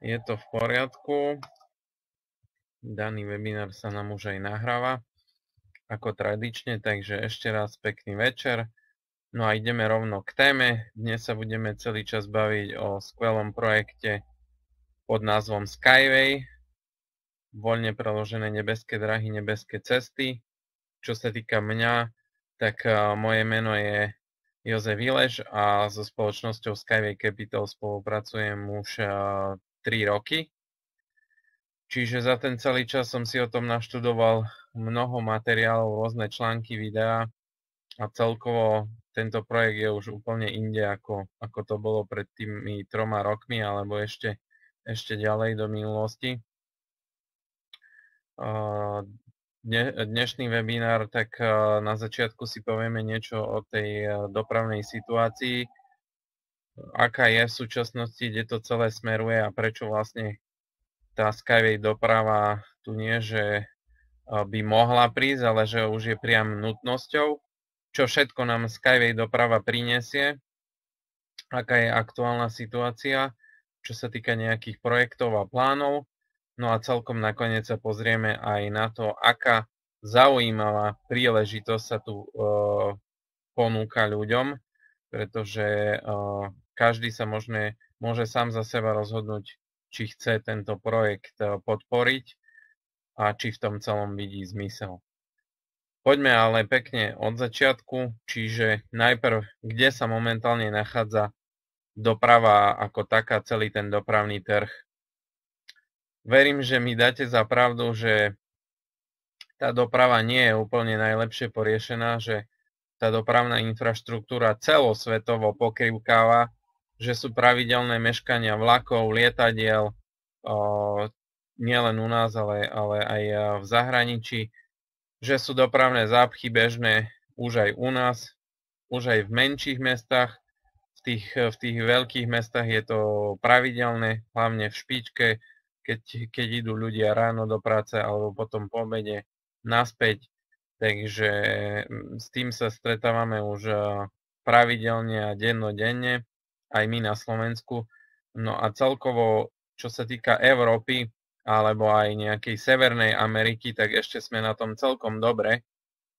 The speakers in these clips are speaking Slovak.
Je to v poriadku. Daný webinár sa nám už aj nahráva ako tradične, takže ešte raz pekný večer. No a ideme rovno k téme. Dnes sa budeme celý čas baviť o skvelom projekte pod názvom Skyway, voľne preložené nebeské drahy, nebeské cesty. Čo sa týka mňa, tak moje meno je Jozef Vileš a so spoločnosťou Skyway Capital spolupracujem už 3 roky. Čiže za ten celý čas som si o tom naštudoval mnoho materiálov, rôzne články, videá a celkovo tento projekt je už úplne inde, ako, ako to bolo pred tými troma rokmi alebo ešte, ešte ďalej do minulosti. Dne, dnešný webinár, tak na začiatku si povieme niečo o tej dopravnej situácii, aká je v súčasnosti, kde to celé smeruje a prečo vlastne tá Skyway doprava tu nie, že by mohla prísť, ale že už je priam nutnosťou. Čo všetko nám Skyway doprava prinesie, aká je aktuálna situácia, čo sa týka nejakých projektov a plánov. No a celkom nakoniec sa pozrieme aj na to, aká zaujímavá príležitosť sa tu uh, ponúka ľuďom, pretože uh, každý sa možné, môže sám za seba rozhodnúť, či chce tento projekt e, podporiť a či v tom celom vidí zmysel. Poďme ale pekne od začiatku, čiže najprv, kde sa momentálne nachádza doprava ako taká, celý ten dopravný trh. Verím, že mi dáte za pravdu, že tá doprava nie je úplne najlepšie poriešená, že tá dopravná infraštruktúra celosvetovo pokrývkáva že sú pravidelné meškania vlakov, lietadiel, nielen u nás, ale, ale aj v zahraničí, že sú dopravné zápchy bežné už aj u nás, už aj v menších mestách, v tých, v tých veľkých mestách je to pravidelné, hlavne v špičke, keď, keď idú ľudia ráno do práce alebo potom po obede naspäť. Takže s tým sa stretávame už pravidelne a dennodenne aj my na Slovensku. No a celkovo, čo sa týka Európy alebo aj nejakej Severnej Ameriky, tak ešte sme na tom celkom dobre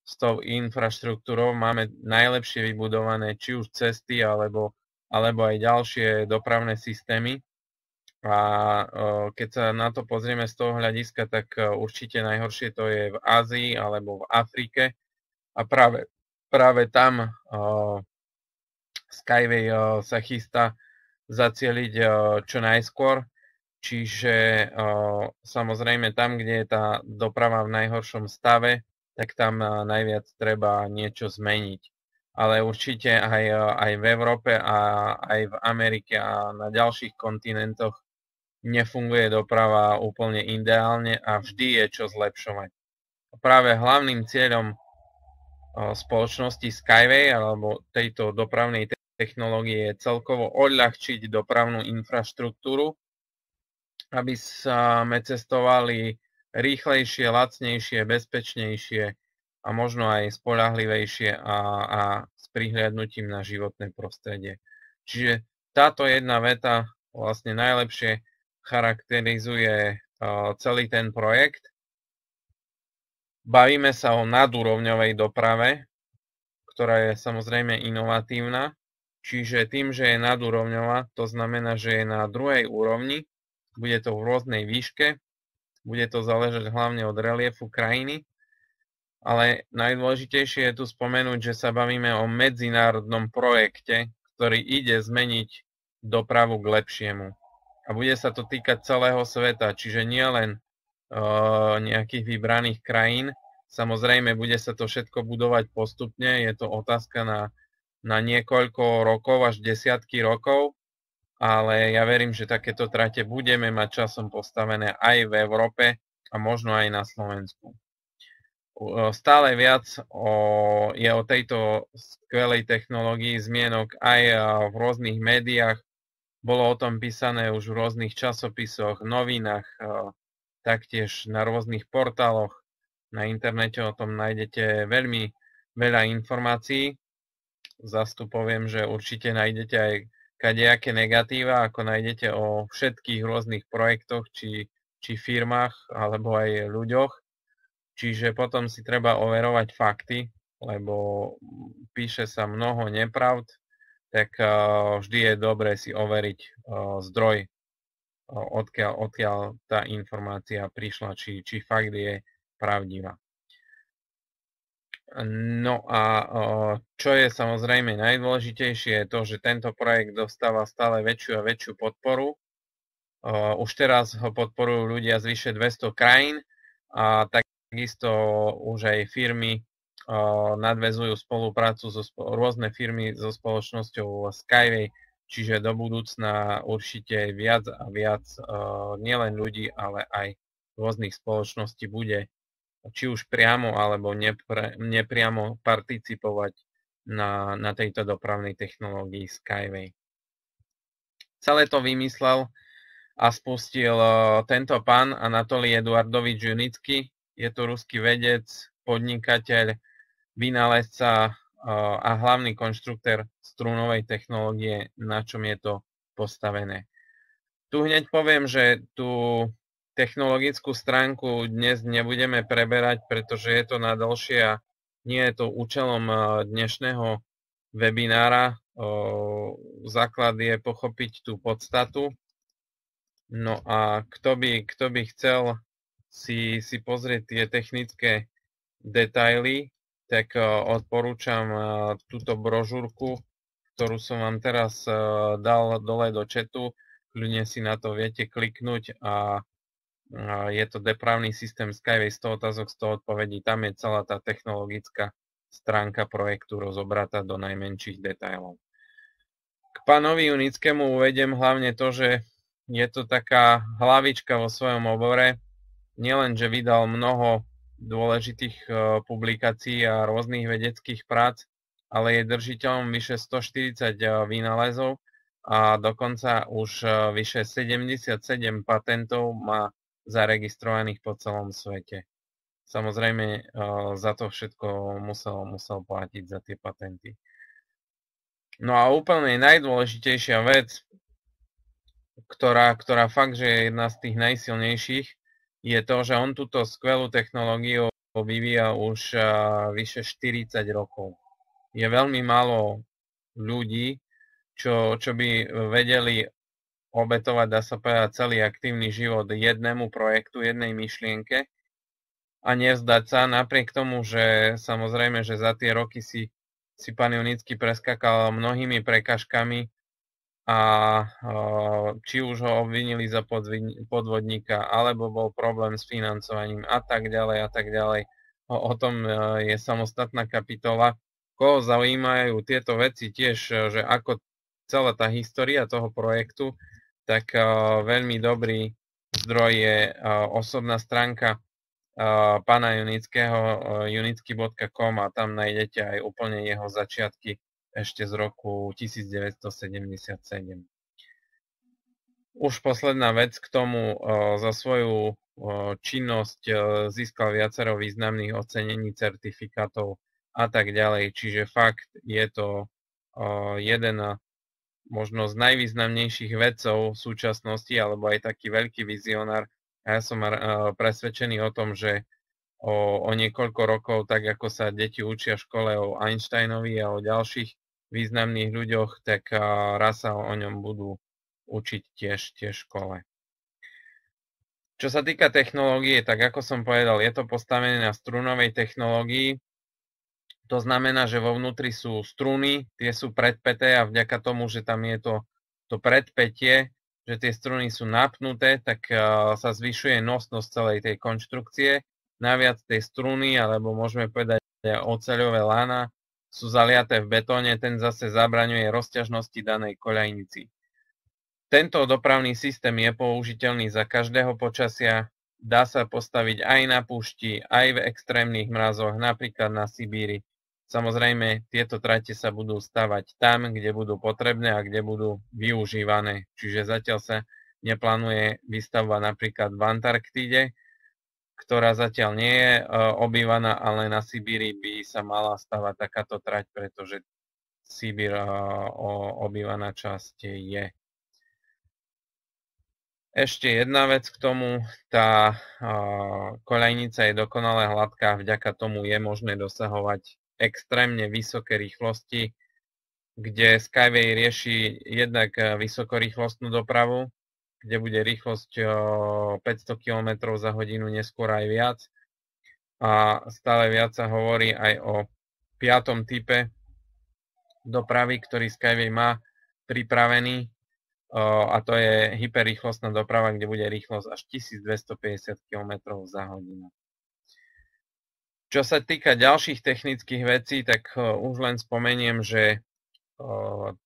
s tou infraštruktúrou. Máme najlepšie vybudované či už cesty alebo, alebo aj ďalšie dopravné systémy. A keď sa na to pozrieme z toho hľadiska, tak určite najhoršie to je v Ázii alebo v Afrike. A práve, práve tam Skyway eh, sa chystá zacieliť eh, čo najskôr, čiže eh, samozrejme tam, kde je tá doprava v najhoršom stave, tak tam najviac treba niečo zmeniť. Ale určite aj, aj v Európe a aj v Amerike a na ďalších kontinentoch nefunguje doprava úplne ideálne a vždy je čo zlepšovať. Práve hlavným cieľom spoločnosti Skyway alebo tejto dopravnej technológie celkovo odľahčiť dopravnú infraštruktúru, aby sme cestovali rýchlejšie, lacnejšie, bezpečnejšie a možno aj spolahlivejšie a, a s prihliadnutím na životné prostredie. Čiže táto jedna veta vlastne najlepšie charakterizuje celý ten projekt. Bavíme sa o nadúrovňovej doprave, ktorá je samozrejme inovatívna Čiže tým, že je nadúrovňová, to znamená, že je na druhej úrovni, bude to v rôznej výške, bude to záležať hlavne od reliefu krajiny, ale najdôležitejšie je tu spomenúť, že sa bavíme o medzinárodnom projekte, ktorý ide zmeniť dopravu k lepšiemu. A bude sa to týkať celého sveta, čiže nie len uh, nejakých vybraných krajín. Samozrejme, bude sa to všetko budovať postupne, je to otázka na na niekoľko rokov až desiatky rokov, ale ja verím, že takéto trate budeme mať časom postavené aj v Európe a možno aj na Slovensku. Stále viac o, je o tejto skvelej technológii zmienok aj v rôznych médiách. Bolo o tom písané už v rôznych časopisoch, novinách, taktiež na rôznych portáloch. Na internete o tom nájdete veľmi veľa informácií. Zas tu poviem, že určite nájdete aj kadejaké negatíva, ako nájdete o všetkých rôznych projektoch, či, či firmách, alebo aj ľuďoch. Čiže potom si treba overovať fakty, lebo píše sa mnoho nepravd, tak vždy je dobré si overiť zdroj, odkiaľ, odkiaľ tá informácia prišla, či, či fakt je pravdivá. No a čo je samozrejme najdôležitejšie je to, že tento projekt dostáva stále väčšiu a väčšiu podporu. Už teraz ho podporujú ľudia z vyše 200 krajín a takisto už aj firmy nadvezujú spoluprácu so rôzne firmy so spoločnosťou Skyway, čiže do budúcna určite viac a viac nielen ľudí, ale aj rôznych spoločností bude či už priamo alebo nepre, nepriamo participovať na, na tejto dopravnej technológii Skyway. Celé to vymyslel a spustil tento pán Anatolij Eduardovič Junický. Je to ruský vedec, podnikateľ, vynálezca a hlavný konštruktor strunovej technológie, na čom je to postavené. Tu hneď poviem, že tú technologickú stránku dnes nebudeme preberať, pretože je to na dlhšie a nie je to účelom dnešného webinára. Základ je pochopiť tú podstatu. No a kto by, kto by chcel si, si pozrieť tie technické detaily, tak odporúčam túto brožúrku, ktorú som vám teraz dal dole do chatu. Kľudne si na to viete kliknúť a je to depravný systém Skyway 100 otázok, 100 odpovedí. Tam je celá tá technologická stránka projektu rozobratá do najmenších detailov. K pánovi Unickému uvedem hlavne to, že je to taká hlavička vo svojom obore. Nielen, že vydal mnoho dôležitých e, publikácií a rôznych vedeckých prác, ale je držiteľom vyše 140 e, vynálezov a dokonca už e, vyše 77 patentov má zaregistrovaných po celom svete. Samozrejme, za to všetko musel, musel platiť za tie patenty. No a úplne najdôležitejšia vec, ktorá, ktorá fakt, že je jedna z tých najsilnejších, je to, že on túto skvelú technológiu vyvíja už vyše 40 rokov. Je veľmi málo ľudí, čo, čo by vedeli obetovať, dá sa povedať, celý aktívny život jednému projektu, jednej myšlienke a nevzdať sa, napriek tomu, že samozrejme, že za tie roky si, si pán Junický preskakal mnohými prekažkami a či už ho obvinili za podvodníka, alebo bol problém s financovaním a tak ďalej a tak ďalej. O, tom e, je samostatná kapitola. Koho zaujímajú tieto veci tiež, že ako celá tá história toho projektu, tak veľmi dobrý zdroj je osobná stránka pána Junického junický.com a tam nájdete aj úplne jeho začiatky ešte z roku 1977. Už posledná vec k tomu, za svoju činnosť získal viacero významných ocenení, certifikátov a tak ďalej. Čiže fakt je to jeden možno z najvýznamnejších vedcov v súčasnosti, alebo aj taký veľký vizionár. Ja som presvedčený o tom, že o, o niekoľko rokov, tak ako sa deti učia v škole o Einsteinovi a o ďalších významných ľuďoch, tak raz sa o ňom budú učiť tiež, tiež škole. Čo sa týka technológie, tak ako som povedal, je to postavené na strunovej technológii, to znamená, že vo vnútri sú struny, tie sú predpeté a vďaka tomu, že tam je to, to predpetie, že tie struny sú napnuté, tak sa zvyšuje nosnosť celej tej konštrukcie. Naviac tie struny, alebo môžeme povedať oceľové lana, sú zaliaté v betóne, ten zase zabraňuje rozťažnosti danej koľajnici. Tento dopravný systém je použiteľný za každého počasia, dá sa postaviť aj na púšti, aj v extrémnych mrazoch, napríklad na Sibíri, Samozrejme, tieto trate sa budú stavať tam, kde budú potrebné a kde budú využívané. Čiže zatiaľ sa neplánuje výstavba napríklad v Antarktíde, ktorá zatiaľ nie je e, obývaná, ale na Sibíri by sa mala stavať takáto trať, pretože Sibír obývaná časť je. Ešte jedna vec k tomu, tá koľajnica je dokonale hladká, vďaka tomu je možné dosahovať extrémne vysoké rýchlosti, kde Skyway rieši jednak vysokorýchlostnú dopravu, kde bude rýchlosť 500 km za hodinu, neskôr aj viac. A stále viac sa hovorí aj o piatom type dopravy, ktorý Skyway má pripravený a to je hyperrýchlostná doprava, kde bude rýchlosť až 1250 km za hodinu. Čo sa týka ďalších technických vecí, tak už len spomeniem, že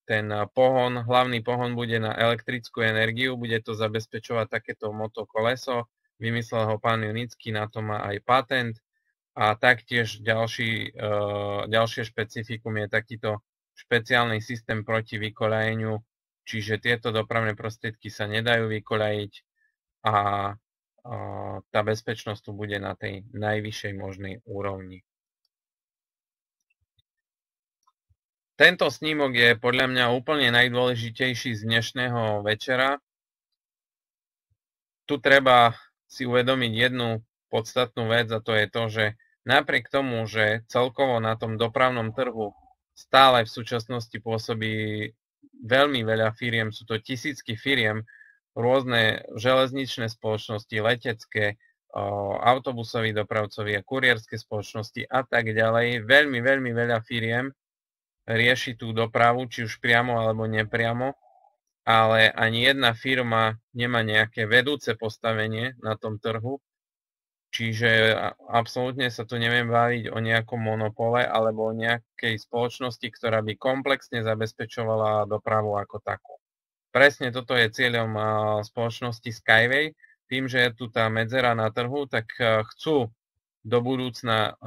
ten pohon, hlavný pohon bude na elektrickú energiu, bude to zabezpečovať takéto motokoleso, vymyslel ho pán Junický, na to má aj patent. A taktiež ďalší, ďalšie špecifikum je takýto špeciálny systém proti vykoľajeniu, čiže tieto dopravné prostriedky sa nedajú vykoľajiť a tá bezpečnosť tu bude na tej najvyššej možnej úrovni. Tento snímok je podľa mňa úplne najdôležitejší z dnešného večera. Tu treba si uvedomiť jednu podstatnú vec a to je to, že napriek tomu, že celkovo na tom dopravnom trhu stále v súčasnosti pôsobí veľmi veľa firiem, sú to tisícky firiem, rôzne železničné spoločnosti, letecké, autobusoví dopravcovia, kurierské spoločnosti a tak ďalej. Veľmi, veľmi veľa firiem rieši tú dopravu, či už priamo alebo nepriamo, ale ani jedna firma nemá nejaké vedúce postavenie na tom trhu, čiže absolútne sa tu neviem baviť o nejakom monopole alebo o nejakej spoločnosti, ktorá by komplexne zabezpečovala dopravu ako takú. Presne toto je cieľom spoločnosti Skyway. Tým, že je tu tá medzera na trhu, tak chcú do budúcna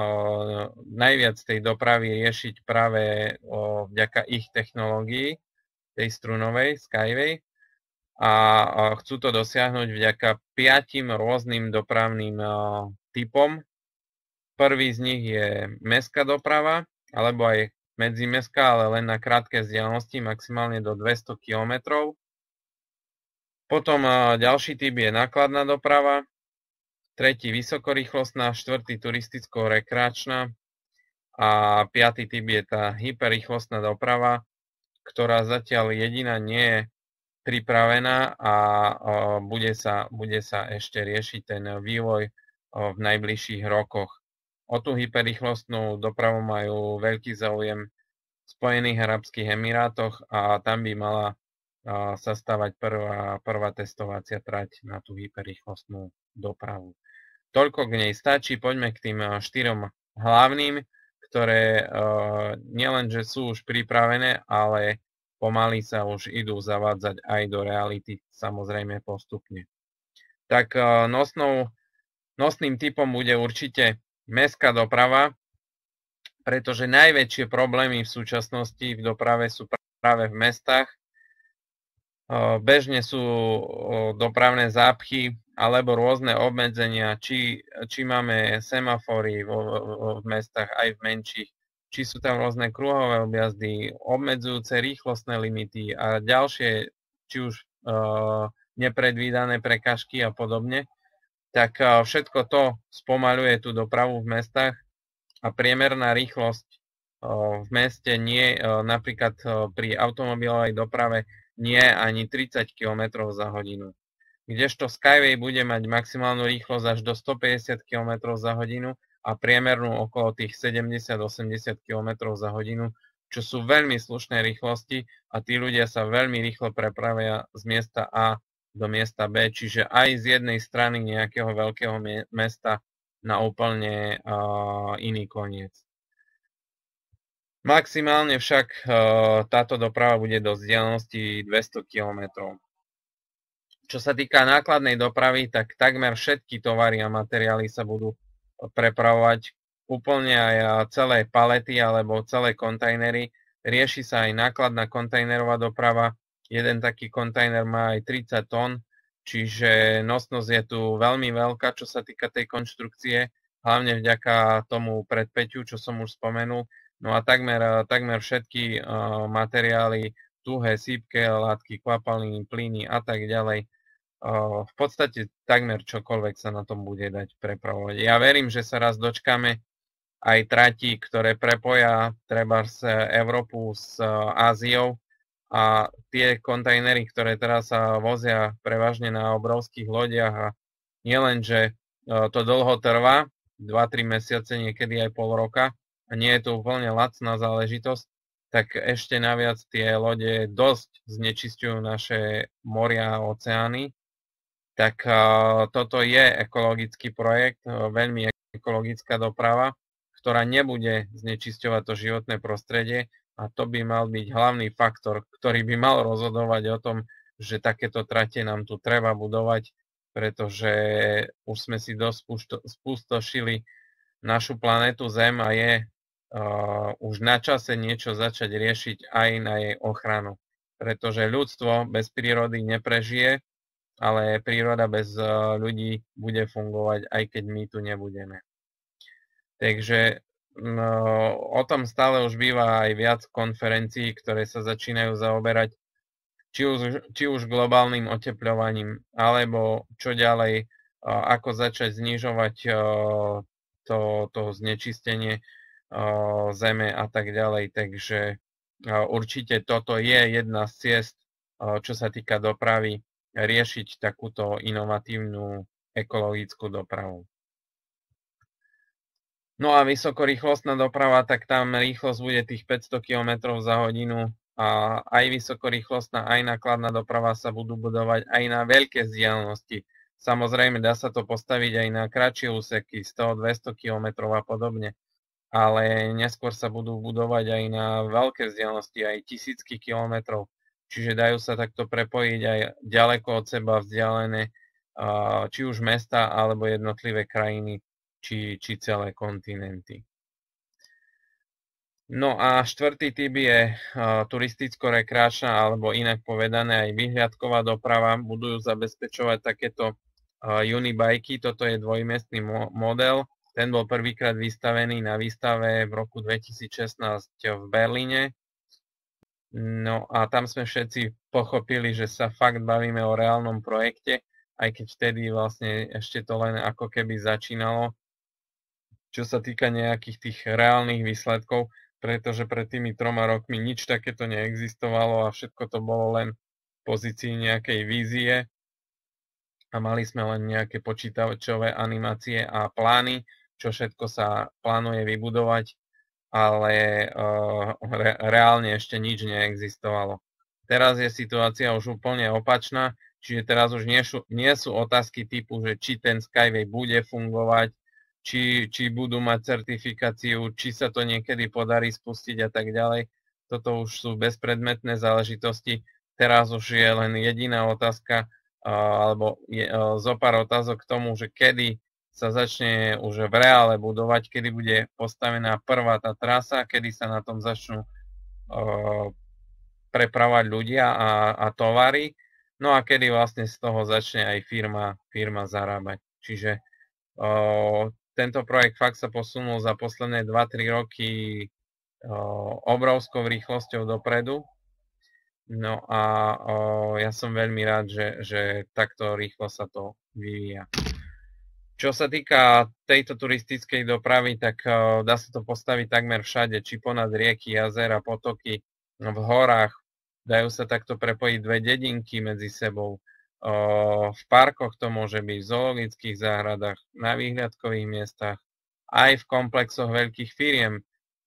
najviac tej dopravy riešiť práve vďaka ich technológii, tej strunovej Skyway a chcú to dosiahnuť vďaka piatim rôznym dopravným typom. Prvý z nich je mestská doprava, alebo aj medzimestská, ale len na krátke vzdialenosti, maximálne do 200 km. Potom ďalší typ je nákladná doprava, tretí vysokorýchlostná, štvrtý turisticko-rekreačná a piatý typ je tá hyperrýchlostná doprava, ktorá zatiaľ jediná nie je pripravená a bude sa, bude sa ešte riešiť ten vývoj v najbližších rokoch. O tú hyperrýchlostnú dopravu majú veľký záujem v Spojených Arabských Emirátoch a tam by mala sa stavať prvá, prvá testovacia trať na tú hyperrýchlostnú dopravu. Toľko k nej stačí, poďme k tým štyrom hlavným, ktoré uh, nielenže sú už pripravené, ale pomaly sa už idú zavádzať aj do reality, samozrejme postupne. Tak nosnou, nosným typom bude určite mestská doprava, pretože najväčšie problémy v súčasnosti v doprave sú práve v mestách. Bežne sú dopravné zápchy alebo rôzne obmedzenia, či, či máme semafory vo, v mestách aj v menších, či sú tam rôzne kruhové objazdy, obmedzujúce rýchlostné limity a ďalšie, či už nepredvídané prekažky a podobne, tak uh, všetko to spomaluje tú dopravu v mestách a priemerná rýchlosť uh, v meste nie, uh, napríklad pri automobilovej doprave nie ani 30 km za hodinu. Kdežto Skyway bude mať maximálnu rýchlosť až do 150 km za hodinu a priemernú okolo tých 70-80 km za hodinu, čo sú veľmi slušné rýchlosti a tí ľudia sa veľmi rýchlo prepravia z miesta A do miesta B, čiže aj z jednej strany nejakého veľkého mesta na úplne iný koniec. Maximálne však táto doprava bude do vzdialenosti 200 km. Čo sa týka nákladnej dopravy, tak takmer všetky tovary a materiály sa budú prepravovať úplne aj celé palety alebo celé kontajnery. Rieši sa aj nákladná kontajnerová doprava. Jeden taký kontajner má aj 30 tón, čiže nosnosť je tu veľmi veľká, čo sa týka tej konštrukcie, hlavne vďaka tomu predpeťu, čo som už spomenul, No a takmer, takmer všetky materiály, tuhé, sípke látky, kvapaliny, plyny a tak ďalej, v podstate takmer čokoľvek sa na tom bude dať prepravovať. Ja verím, že sa raz dočkame aj trati, ktoré prepoja treba z Európu s Áziou a tie kontajnery, ktoré teraz sa vozia prevažne na obrovských lodiach a nielen, že to dlho trvá, 2-3 mesiace, niekedy aj pol roka a nie je to úplne lacná záležitosť, tak ešte naviac tie lode dosť znečisťujú naše moria a oceány. Tak toto je ekologický projekt, veľmi ekologická doprava ktorá nebude znečisťovať to životné prostredie a to by mal byť hlavný faktor, ktorý by mal rozhodovať o tom, že takéto trate nám tu treba budovať, pretože už sme si dosť spustošili našu planetu Zem a je uh, už na čase niečo začať riešiť aj na jej ochranu. Pretože ľudstvo bez prírody neprežije, ale príroda bez uh, ľudí bude fungovať, aj keď my tu nebudeme. Takže no, o tom stále už býva aj viac konferencií, ktoré sa začínajú zaoberať či už, či už globálnym otepľovaním, alebo čo ďalej, ako začať znižovať to, to znečistenie zeme a tak ďalej. Takže určite toto je jedna z ciest, čo sa týka dopravy, riešiť takúto inovatívnu ekologickú dopravu. No a vysokorýchlostná doprava, tak tam rýchlosť bude tých 500 km za hodinu a aj vysokorýchlostná, aj nákladná doprava sa budú budovať aj na veľké vzdialenosti. Samozrejme, dá sa to postaviť aj na kratšie úseky, 100-200 km a podobne, ale neskôr sa budú budovať aj na veľké vzdialenosti, aj tisícky kilometrov. Čiže dajú sa takto prepojiť aj ďaleko od seba vzdialené, či už mesta alebo jednotlivé krajiny či, či celé kontinenty. No a štvrtý typ je turisticko-rekreačná alebo inak povedané aj vyhliadková doprava. Budú zabezpečovať takéto unibajky. Toto je dvojmestný mo- model. Ten bol prvýkrát vystavený na výstave v roku 2016 v Berlíne. No a tam sme všetci pochopili, že sa fakt bavíme o reálnom projekte, aj keď vtedy vlastne ešte to len ako keby začínalo čo sa týka nejakých tých reálnych výsledkov, pretože pred tými troma rokmi nič takéto neexistovalo a všetko to bolo len v pozícii nejakej vízie a mali sme len nejaké počítačové animácie a plány, čo všetko sa plánuje vybudovať, ale uh, re, reálne ešte nič neexistovalo. Teraz je situácia už úplne opačná, čiže teraz už nie sú, nie sú otázky typu, že či ten Skyway bude fungovať, či, či budú mať certifikáciu, či sa to niekedy podarí spustiť a tak ďalej. Toto už sú bezpredmetné záležitosti. Teraz už je len jediná otázka, alebo je, zo pár otázok k tomu, že kedy sa začne už v reále budovať, kedy bude postavená prvá tá trasa, kedy sa na tom začnú prepravať ľudia a, a tovary, no a kedy vlastne z toho začne aj firma, firma zarábať. Čiže tento projekt fakt sa posunul za posledné 2-3 roky obrovskou rýchlosťou dopredu. No a o, ja som veľmi rád, že, že takto rýchlo sa to vyvíja. Čo sa týka tejto turistickej dopravy, tak o, dá sa to postaviť takmer všade, či ponad rieky, jazera, potoky, v horách. Dajú sa takto prepojiť dve dedinky medzi sebou v parkoch to môže byť, v zoologických záhradách, na výhľadkových miestach, aj v komplexoch veľkých firiem,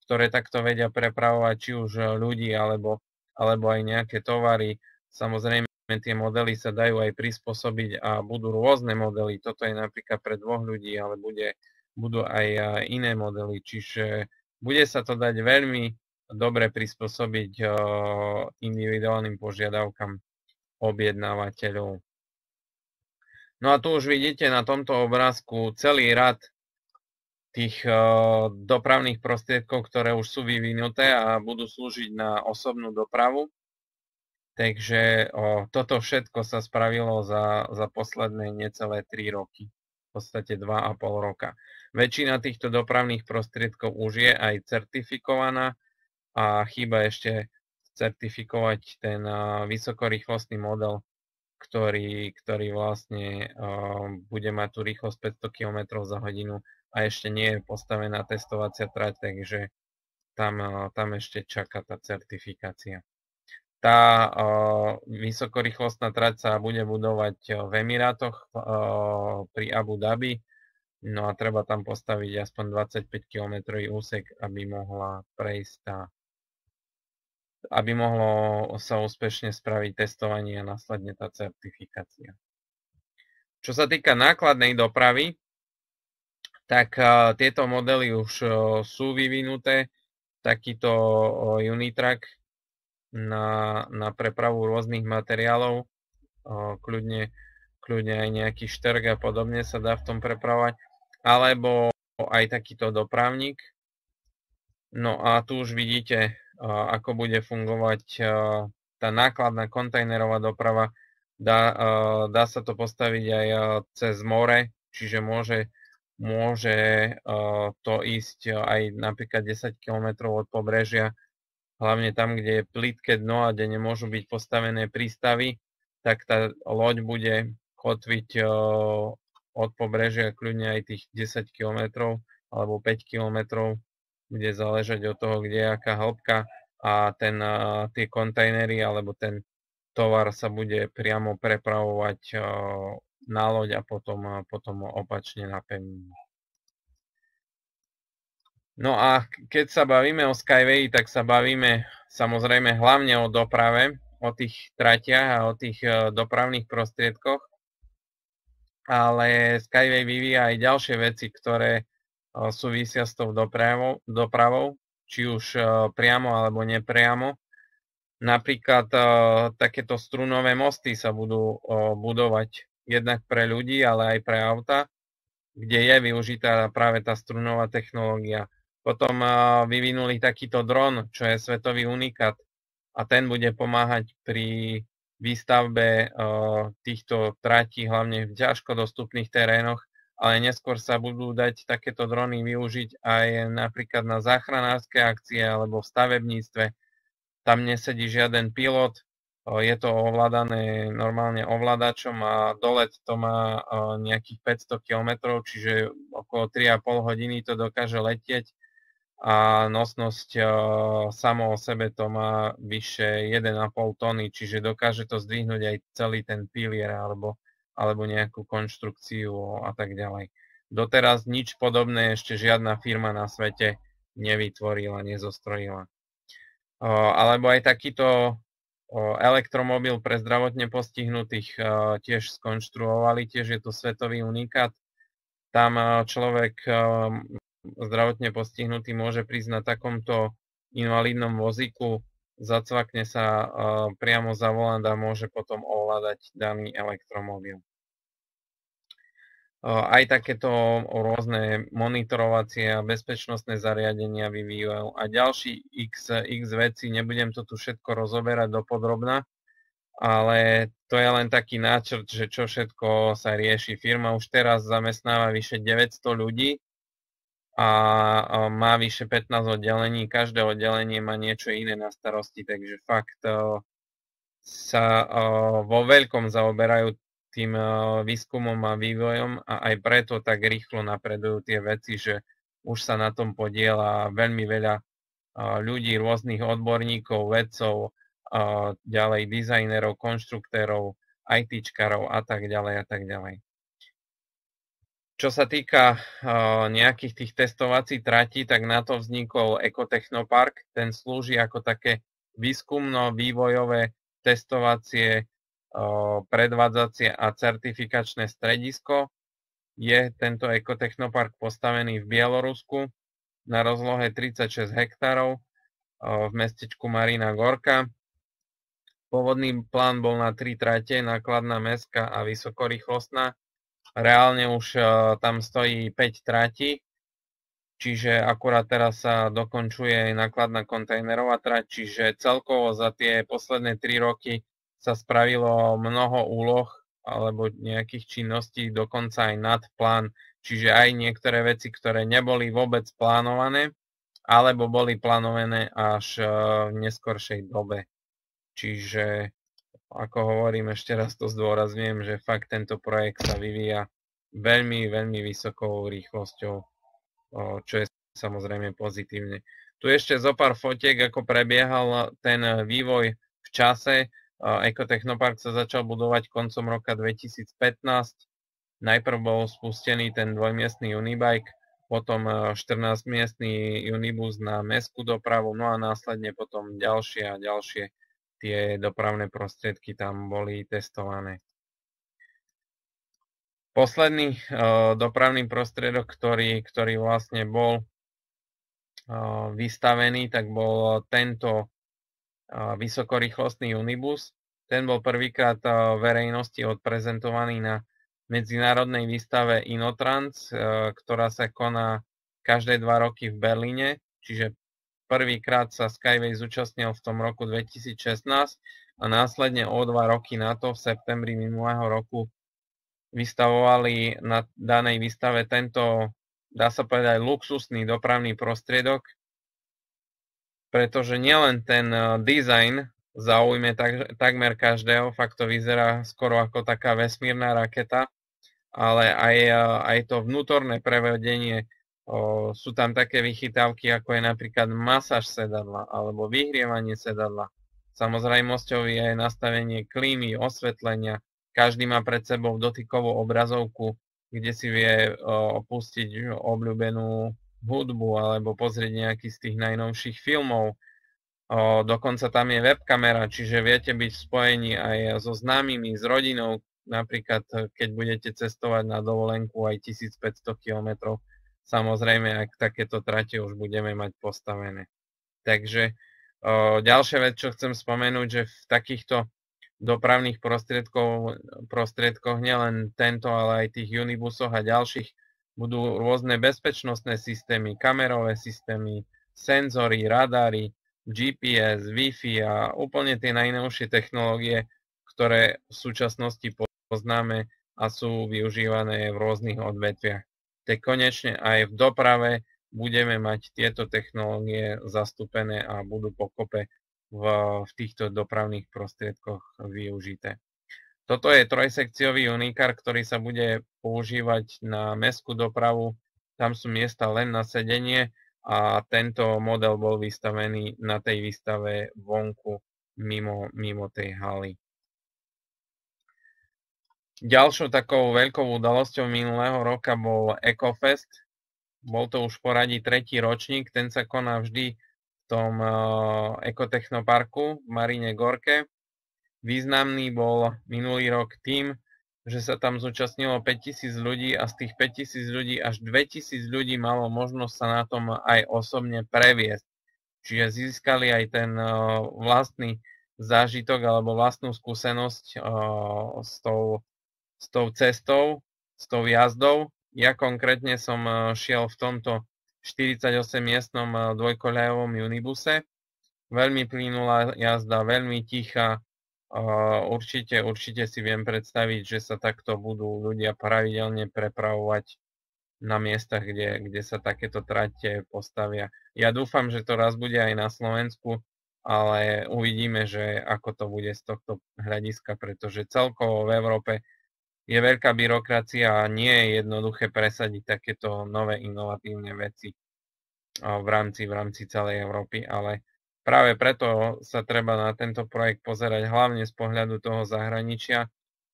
ktoré takto vedia prepravovať či už ľudí alebo, alebo aj nejaké tovary. Samozrejme, tie modely sa dajú aj prispôsobiť a budú rôzne modely. Toto je napríklad pre dvoch ľudí, ale bude, budú aj iné modely. Čiže bude sa to dať veľmi dobre prispôsobiť individuálnym požiadavkám objednávateľov. No a tu už vidíte na tomto obrázku celý rad tých uh, dopravných prostriedkov, ktoré už sú vyvinuté a budú slúžiť na osobnú dopravu. Takže toto všetko sa spravilo za, posledné necelé 3 roky. podstate 2,5 roka. Väčšina týchto dopravných prostriedkov už je aj certifikovaná a chýba ešte certifikovať ten vysokorýchlostný model, ktorý, ktorý vlastne bude mať tú rýchlosť 500 km za hodinu a ešte nie je postavená testovacia trať, takže tam, tam ešte čaká tá certifikácia. Tá uh, vysokorýchlostná trať sa bude budovať v Emirátoch pri Abu Dhabi, no a treba tam postaviť aspoň 25 km úsek, aby mohla prejsť tá aby mohlo sa úspešne spraviť testovanie a následne tá certifikácia. Čo sa týka nákladnej dopravy, tak uh, tieto modely už uh, sú vyvinuté. Takýto uh, Unitrack na, na prepravu rôznych materiálov, kľudne, kľudne aj nejaký šterk a podobne sa dá v tom prepravať, alebo aj takýto dopravník. No a tu už vidíte, ako bude fungovať tá nákladná kontajnerová doprava. Dá, dá sa to postaviť aj cez more, čiže môže, môže to ísť aj napríklad 10 km od pobrežia hlavne tam, kde je plítke dno a kde nemôžu byť postavené prístavy, tak tá loď bude kotviť od pobrežia kľudne aj tých 10 km alebo 5 km, bude záležať od toho, kde je aká hĺbka a ten, tie kontajnery alebo ten tovar sa bude priamo prepravovať na loď a potom, potom opačne na pevninu. No a keď sa bavíme o Skyway, tak sa bavíme samozrejme hlavne o doprave, o tých tratiach a o tých e, dopravných prostriedkoch, ale Skyway vyvíja aj ďalšie veci, ktoré súvisia s tou dopravou, dopravou či už e, priamo alebo nepriamo. Napríklad takéto strunové mosty sa budú budovať jednak pre ľudí, ale aj pre auta, kde je využitá práve tá strunová technológia. Potom vyvinuli takýto dron, čo je svetový unikát a ten bude pomáhať pri výstavbe týchto tratí, hlavne v ťažko dostupných terénoch, ale neskôr sa budú dať takéto drony využiť aj napríklad na záchranárske akcie alebo v stavebníctve. Tam nesedí žiaden pilot, je to ovládané normálne ovládačom a dolet to má nejakých 500 km, čiže okolo 3,5 hodiny to dokáže letieť a nosnosť samo o sebe to má vyše 1,5 tony, čiže dokáže to zdvihnúť aj celý ten pilier alebo, alebo nejakú konštrukciu a tak ďalej. Doteraz nič podobné ešte žiadna firma na svete nevytvorila, nezostrojila. Alebo aj takýto elektromobil pre zdravotne postihnutých tiež skonštruovali, tiež je to svetový unikát. Tam človek zdravotne postihnutý môže prísť na takomto invalidnom vozíku, zacvakne sa priamo za volant a môže potom ovládať daný elektromobil. Aj takéto rôzne monitorovacie a bezpečnostné zariadenia vyvíjajú a ďalší x, x veci, nebudem to tu všetko rozoberať do podrobna, ale to je len taký náčrt, že čo všetko sa rieši. Firma už teraz zamestnáva vyše 900 ľudí, a má vyše 15 oddelení, každé oddelenie má niečo iné na starosti, takže fakt sa vo veľkom zaoberajú tým výskumom a vývojom a aj preto tak rýchlo napredujú tie veci, že už sa na tom podiela veľmi veľa ľudí, rôznych odborníkov, vedcov, ďalej dizajnerov, konštruktérov, ITčkarov a tak ďalej a tak ďalej. Čo sa týka nejakých tých testovacích tratí, tak na to vznikol Ekotechnopark. Ten slúži ako také výskumno-vývojové testovacie, predvádzacie a certifikačné stredisko. Je tento Ekotechnopark postavený v Bielorusku na rozlohe 36 hektárov v mestečku Marina Gorka. Pôvodný plán bol na tri trate, nákladná mestská a vysokorýchlostná Reálne už tam stojí 5 trati, čiže akurát teraz sa dokončuje nákladná kontajnerová trať, čiže celkovo za tie posledné 3 roky sa spravilo mnoho úloh alebo nejakých činností dokonca aj nad plán, čiže aj niektoré veci, ktoré neboli vôbec plánované, alebo boli plánované až v neskoršej dobe. Čiže ako hovorím, ešte raz to zdôrazňujem, že fakt tento projekt sa vyvíja veľmi, veľmi vysokou rýchlosťou, čo je samozrejme pozitívne. Tu ešte zo pár fotiek, ako prebiehal ten vývoj v čase. Ekotechnopark sa začal budovať koncom roka 2015. Najprv bol spustený ten dvojmiestný Unibike, potom 14-miestný Unibus na mestskú dopravu, no a následne potom ďalšie a ďalšie tie dopravné prostriedky tam boli testované. Posledný uh, dopravný prostriedok, ktorý, ktorý vlastne bol uh, vystavený, tak bol tento vysokorýchlostný Unibus. Ten bol prvýkrát verejnosti odprezentovaný na medzinárodnej výstave Inotrans, ktorá sa koná každé dva roky v Berlíne, čiže Prvýkrát sa Skyway zúčastnil v tom roku 2016 a následne o dva roky na to, v septembri minulého roku, vystavovali na danej výstave tento, dá sa povedať, luxusný dopravný prostriedok, pretože nielen ten eh, dizajn zaujme tak, takmer každého, fakt to vyzerá skoro ako taká vesmírna raketa, ale aj, eh, aj to vnútorné prevedenie O, sú tam také vychytávky, ako je napríklad masáž sedadla alebo vyhrievanie sedadla. Samozrejmosťou je nastavenie klímy, osvetlenia. Každý má pred sebou dotykovú obrazovku, kde si vie o, pustiť obľúbenú hudbu alebo pozrieť nejaký z tých najnovších filmov. O, dokonca tam je webkamera, čiže viete byť v spojení aj so známymi, s rodinou, napríklad keď budete cestovať na dovolenku aj 1500 km Samozrejme, ak takéto trate už budeme mať postavené. Takže o, ďalšia vec, čo chcem spomenúť, že v takýchto dopravných prostriedkoch, nielen tento, ale aj tých unibusoch a ďalších, budú rôzne bezpečnostné systémy, kamerové systémy, senzory, radary, GPS, Wi-Fi a úplne tie najnovšie technológie, ktoré v súčasnosti poznáme a sú využívané v rôznych odvetviach tak konečne aj v doprave budeme mať tieto technológie zastúpené a budú pokope v, v týchto dopravných prostriedkoch využité. Toto je trojsekciový unikár, ktorý sa bude používať na mestskú dopravu. Tam sú miesta len na sedenie a tento model bol vystavený na tej výstave vonku mimo, mimo tej haly. Ďalšou takou veľkou udalosťou minulého roka bol EcoFest. Bol to už v poradí tretí ročník, ten sa koná vždy v tom uh, ekotechnoparku v Marine Gorke. Významný bol minulý rok tým, že sa tam zúčastnilo 5000 ľudí a z tých 5000 ľudí až 2000 ľudí malo možnosť sa na tom aj osobne previesť. Čiže získali aj ten vlastný zážitok alebo vlastnú skúsenosť s tou s tou cestou, s tou jazdou. Ja konkrétne som šiel v tomto 48-miestnom eh, dvojkoľajovom unibuse. Veľmi plynulá jazda, veľmi tichá. Určite, určite si viem predstaviť, že sa takto budú ľudia pravidelne prepravovať na miestach, kde, kde sa takéto trate postavia. Ja dúfam, že to raz bude aj na Slovensku, ale uvidíme, že ako to bude z tohto hľadiska, pretože celkovo v Európe je veľká byrokracia a nie je jednoduché presadiť takéto nové inovatívne veci v rámci, v rámci celej Európy, ale práve preto sa treba na tento projekt pozerať hlavne z pohľadu toho zahraničia,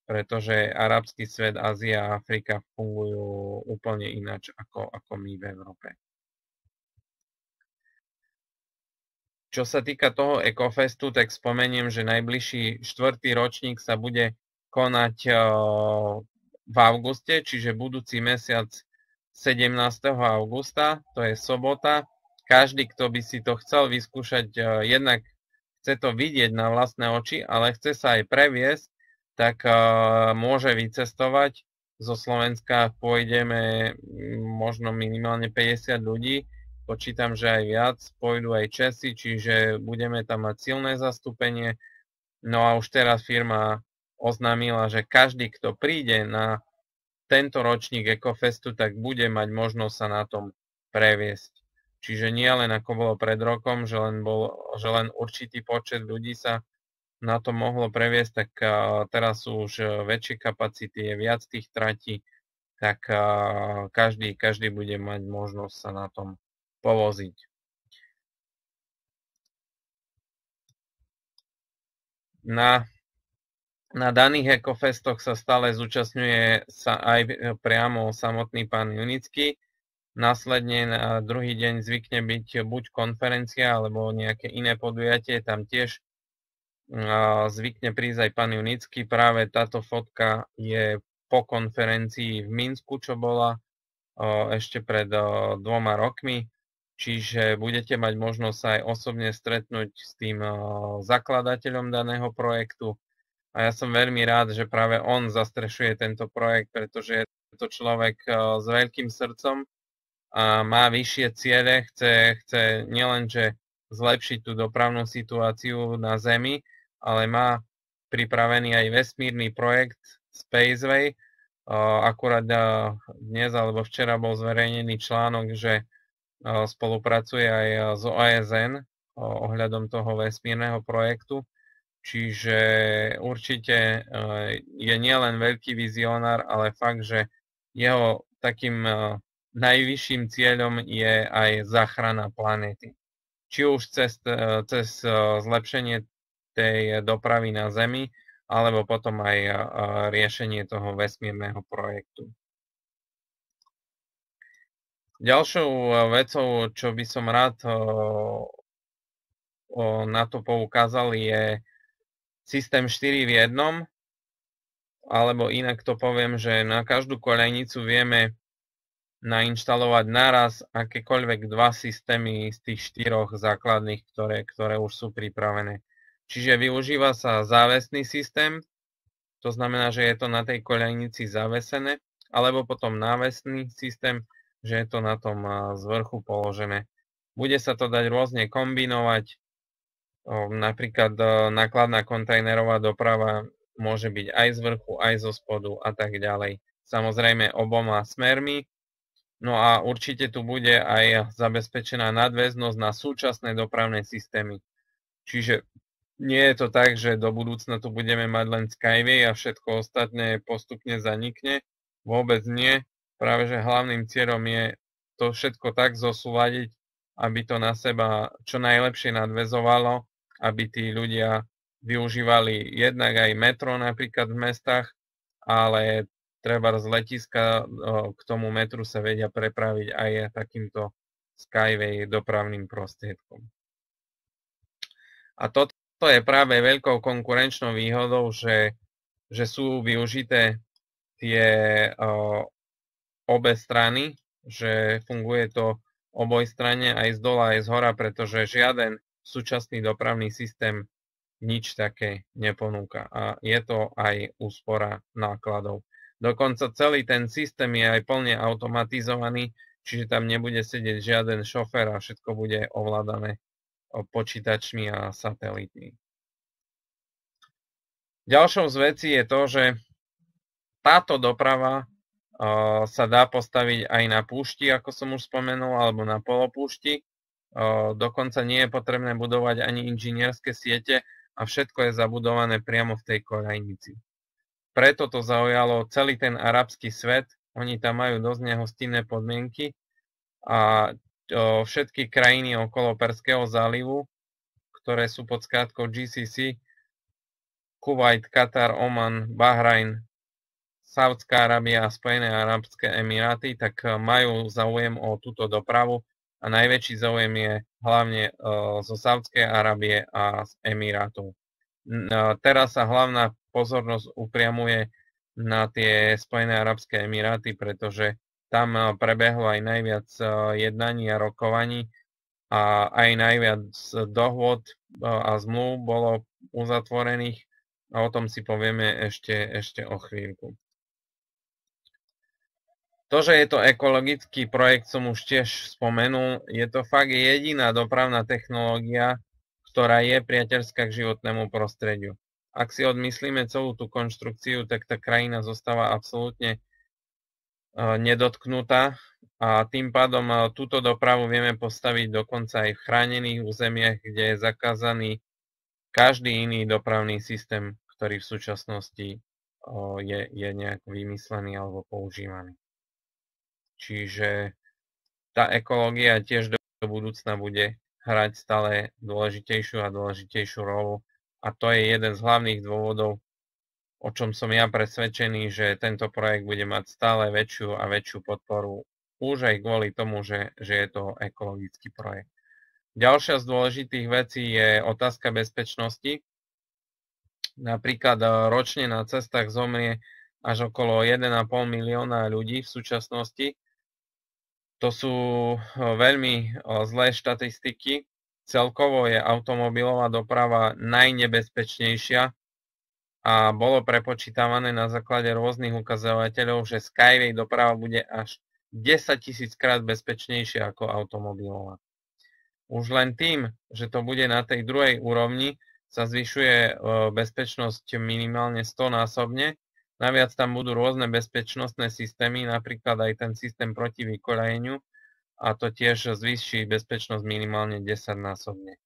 pretože arabský svet, Ázia a Afrika fungujú úplne ináč ako, ako my v Európe. Čo sa týka toho Ecofestu, tak spomeniem, že najbližší štvrtý ročník sa bude konať v auguste, čiže budúci mesiac 17. augusta, to je sobota. Každý, kto by si to chcel vyskúšať, jednak chce to vidieť na vlastné oči, ale chce sa aj previesť, tak môže vycestovať. Zo Slovenska pôjdeme možno minimálne 50 ľudí, počítam, že aj viac, pôjdu aj Česi, čiže budeme tam mať silné zastúpenie. No a už teraz firma oznámila, že každý, kto príde na tento ročník Ecofestu, tak bude mať možnosť sa na tom previesť. Čiže nie len ako bolo pred rokom, že len, bol, že len určitý počet ľudí sa na to mohlo previesť, tak teraz sú už väčšie kapacity, je viac tých tratí, tak každý, každý bude mať možnosť sa na tom povoziť. Na, na daných ekofestoch sa stále zúčastňuje sa aj priamo samotný pán Junický, Následne na druhý deň zvykne byť buď konferencia alebo nejaké iné podujatie, tam tiež zvykne prísť aj pán Junický. Práve táto fotka je po konferencii v Minsku, čo bola ešte pred dvoma rokmi. Čiže budete mať možnosť aj osobne stretnúť s tým zakladateľom daného projektu. A ja som veľmi rád, že práve on zastrešuje tento projekt, pretože je to človek s veľkým srdcom a má vyššie ciele, chce, chce nielenže zlepšiť tú dopravnú situáciu na Zemi, ale má pripravený aj vesmírny projekt Spaceway. Akurát dnes alebo včera bol zverejnený článok, že spolupracuje aj s OSN ohľadom toho vesmírneho projektu. Čiže určite je nielen veľký vizionár, ale fakt, že jeho takým najvyšším cieľom je aj záchrana planéty. Či už cez, e, cez e, zlepšenie tej dopravy na Zemi, alebo potom aj e, riešenie toho vesmírneho projektu. Ďalšou vecou, čo by som rád na to poukázal, je systém 4 v jednom, alebo inak to poviem, že na každú kolejnicu vieme nainštalovať naraz akékoľvek dva systémy z tých štyroch základných, ktoré, ktoré už sú pripravené. Čiže využíva sa závesný systém, to znamená, že je to na tej koľajnici zavesené, alebo potom návesný systém, že je to na tom z vrchu položené. Bude sa to dať rôzne kombinovať, napríklad nákladná kontajnerová doprava môže byť aj z vrchu, aj zo spodu a tak ďalej. Samozrejme oboma smermi, No a určite tu bude aj zabezpečená nadväznosť na súčasné dopravné systémy. Čiže nie je to tak, že do budúcna tu budeme mať len Skyway a všetko ostatné postupne zanikne. Vôbec nie. Práve že hlavným cieľom je to všetko tak zosúľadiť, aby to na seba čo najlepšie nadvezovalo, aby tí ľudia využívali jednak aj metro napríklad v mestách, ale treba z letiska k tomu metru sa vedia prepraviť aj takýmto Skyway dopravným prostriedkom. A toto je práve veľkou konkurenčnou výhodou, že, že sú využité tie o, obe strany, že funguje to oboj strane aj z dola, aj z hora, pretože žiaden súčasný dopravný systém nič také neponúka. A je to aj úspora nákladov. Dokonca celý ten systém je aj plne automatizovaný, čiže tam nebude sedieť žiaden šofér a všetko bude ovládané počítačmi a satelitmi. Ďalšou z vecí je to, že táto doprava sa dá postaviť aj na púšti, ako som už spomenul, alebo na polopúšti. Dokonca nie je potrebné budovať ani inžinierské siete a všetko je zabudované priamo v tej korajnici. Preto to zaujalo celý ten arabský svet. Oni tam majú dosť nehostinné podmienky a všetky krajiny okolo Perského zálivu, ktoré sú pod skátkou GCC, Kuwait, Katar, Oman, Bahrajn, Saudská Arábia a Spojené arabské emiráty, tak e, majú záujem o túto dopravu a najväčší záujem je hlavne e, zo Saudskej Arábie a z Emirátov. Teraz sa hlavná pozornosť upriamuje na tie Spojené arabské emiráty, pretože tam prebehlo aj najviac jednaní a rokovaní a aj najviac dohôd a zmluv bolo uzatvorených a o tom si povieme ešte, ešte o chvíľku. To, že je to ekologický projekt, som už tiež spomenul, je to fakt jediná dopravná technológia, ktorá je priateľská k životnému prostrediu. Ak si odmyslíme celú tú konštrukciu, tak tá krajina zostáva absolútne nedotknutá a tým pádom túto dopravu vieme postaviť dokonca aj v chránených územiach, kde je zakázaný každý iný dopravný systém, ktorý v súčasnosti je, je nejak vymyslený alebo používaný. Čiže tá ekológia tiež do budúcna bude hrať stále dôležitejšiu a dôležitejšiu rolu a to je jeden z hlavných dôvodov, o čom som ja presvedčený, že tento projekt bude mať stále väčšiu a väčšiu podporu už aj kvôli tomu, že, že je to ekologický projekt. Ďalšia z dôležitých vecí je otázka bezpečnosti. Napríklad e, ročne na cestách zomrie až okolo 1,5 milióna ľudí v súčasnosti. To sú e, veľmi e, zlé štatistiky. Celkovo je automobilová doprava najnebezpečnejšia a bolo prepočítavané na základe rôznych ukazovateľov, že Skyway doprava bude až 10 tisíc krát bezpečnejšia ako automobilová. Už len tým, že to bude na tej druhej úrovni, sa zvyšuje e, bezpečnosť minimálne 100 násobne. Naviac tam budú rôzne bezpečnostné systémy, napríklad aj ten systém proti vykolajeniu a to tiež zvýši bezpečnosť minimálne 10 násobne.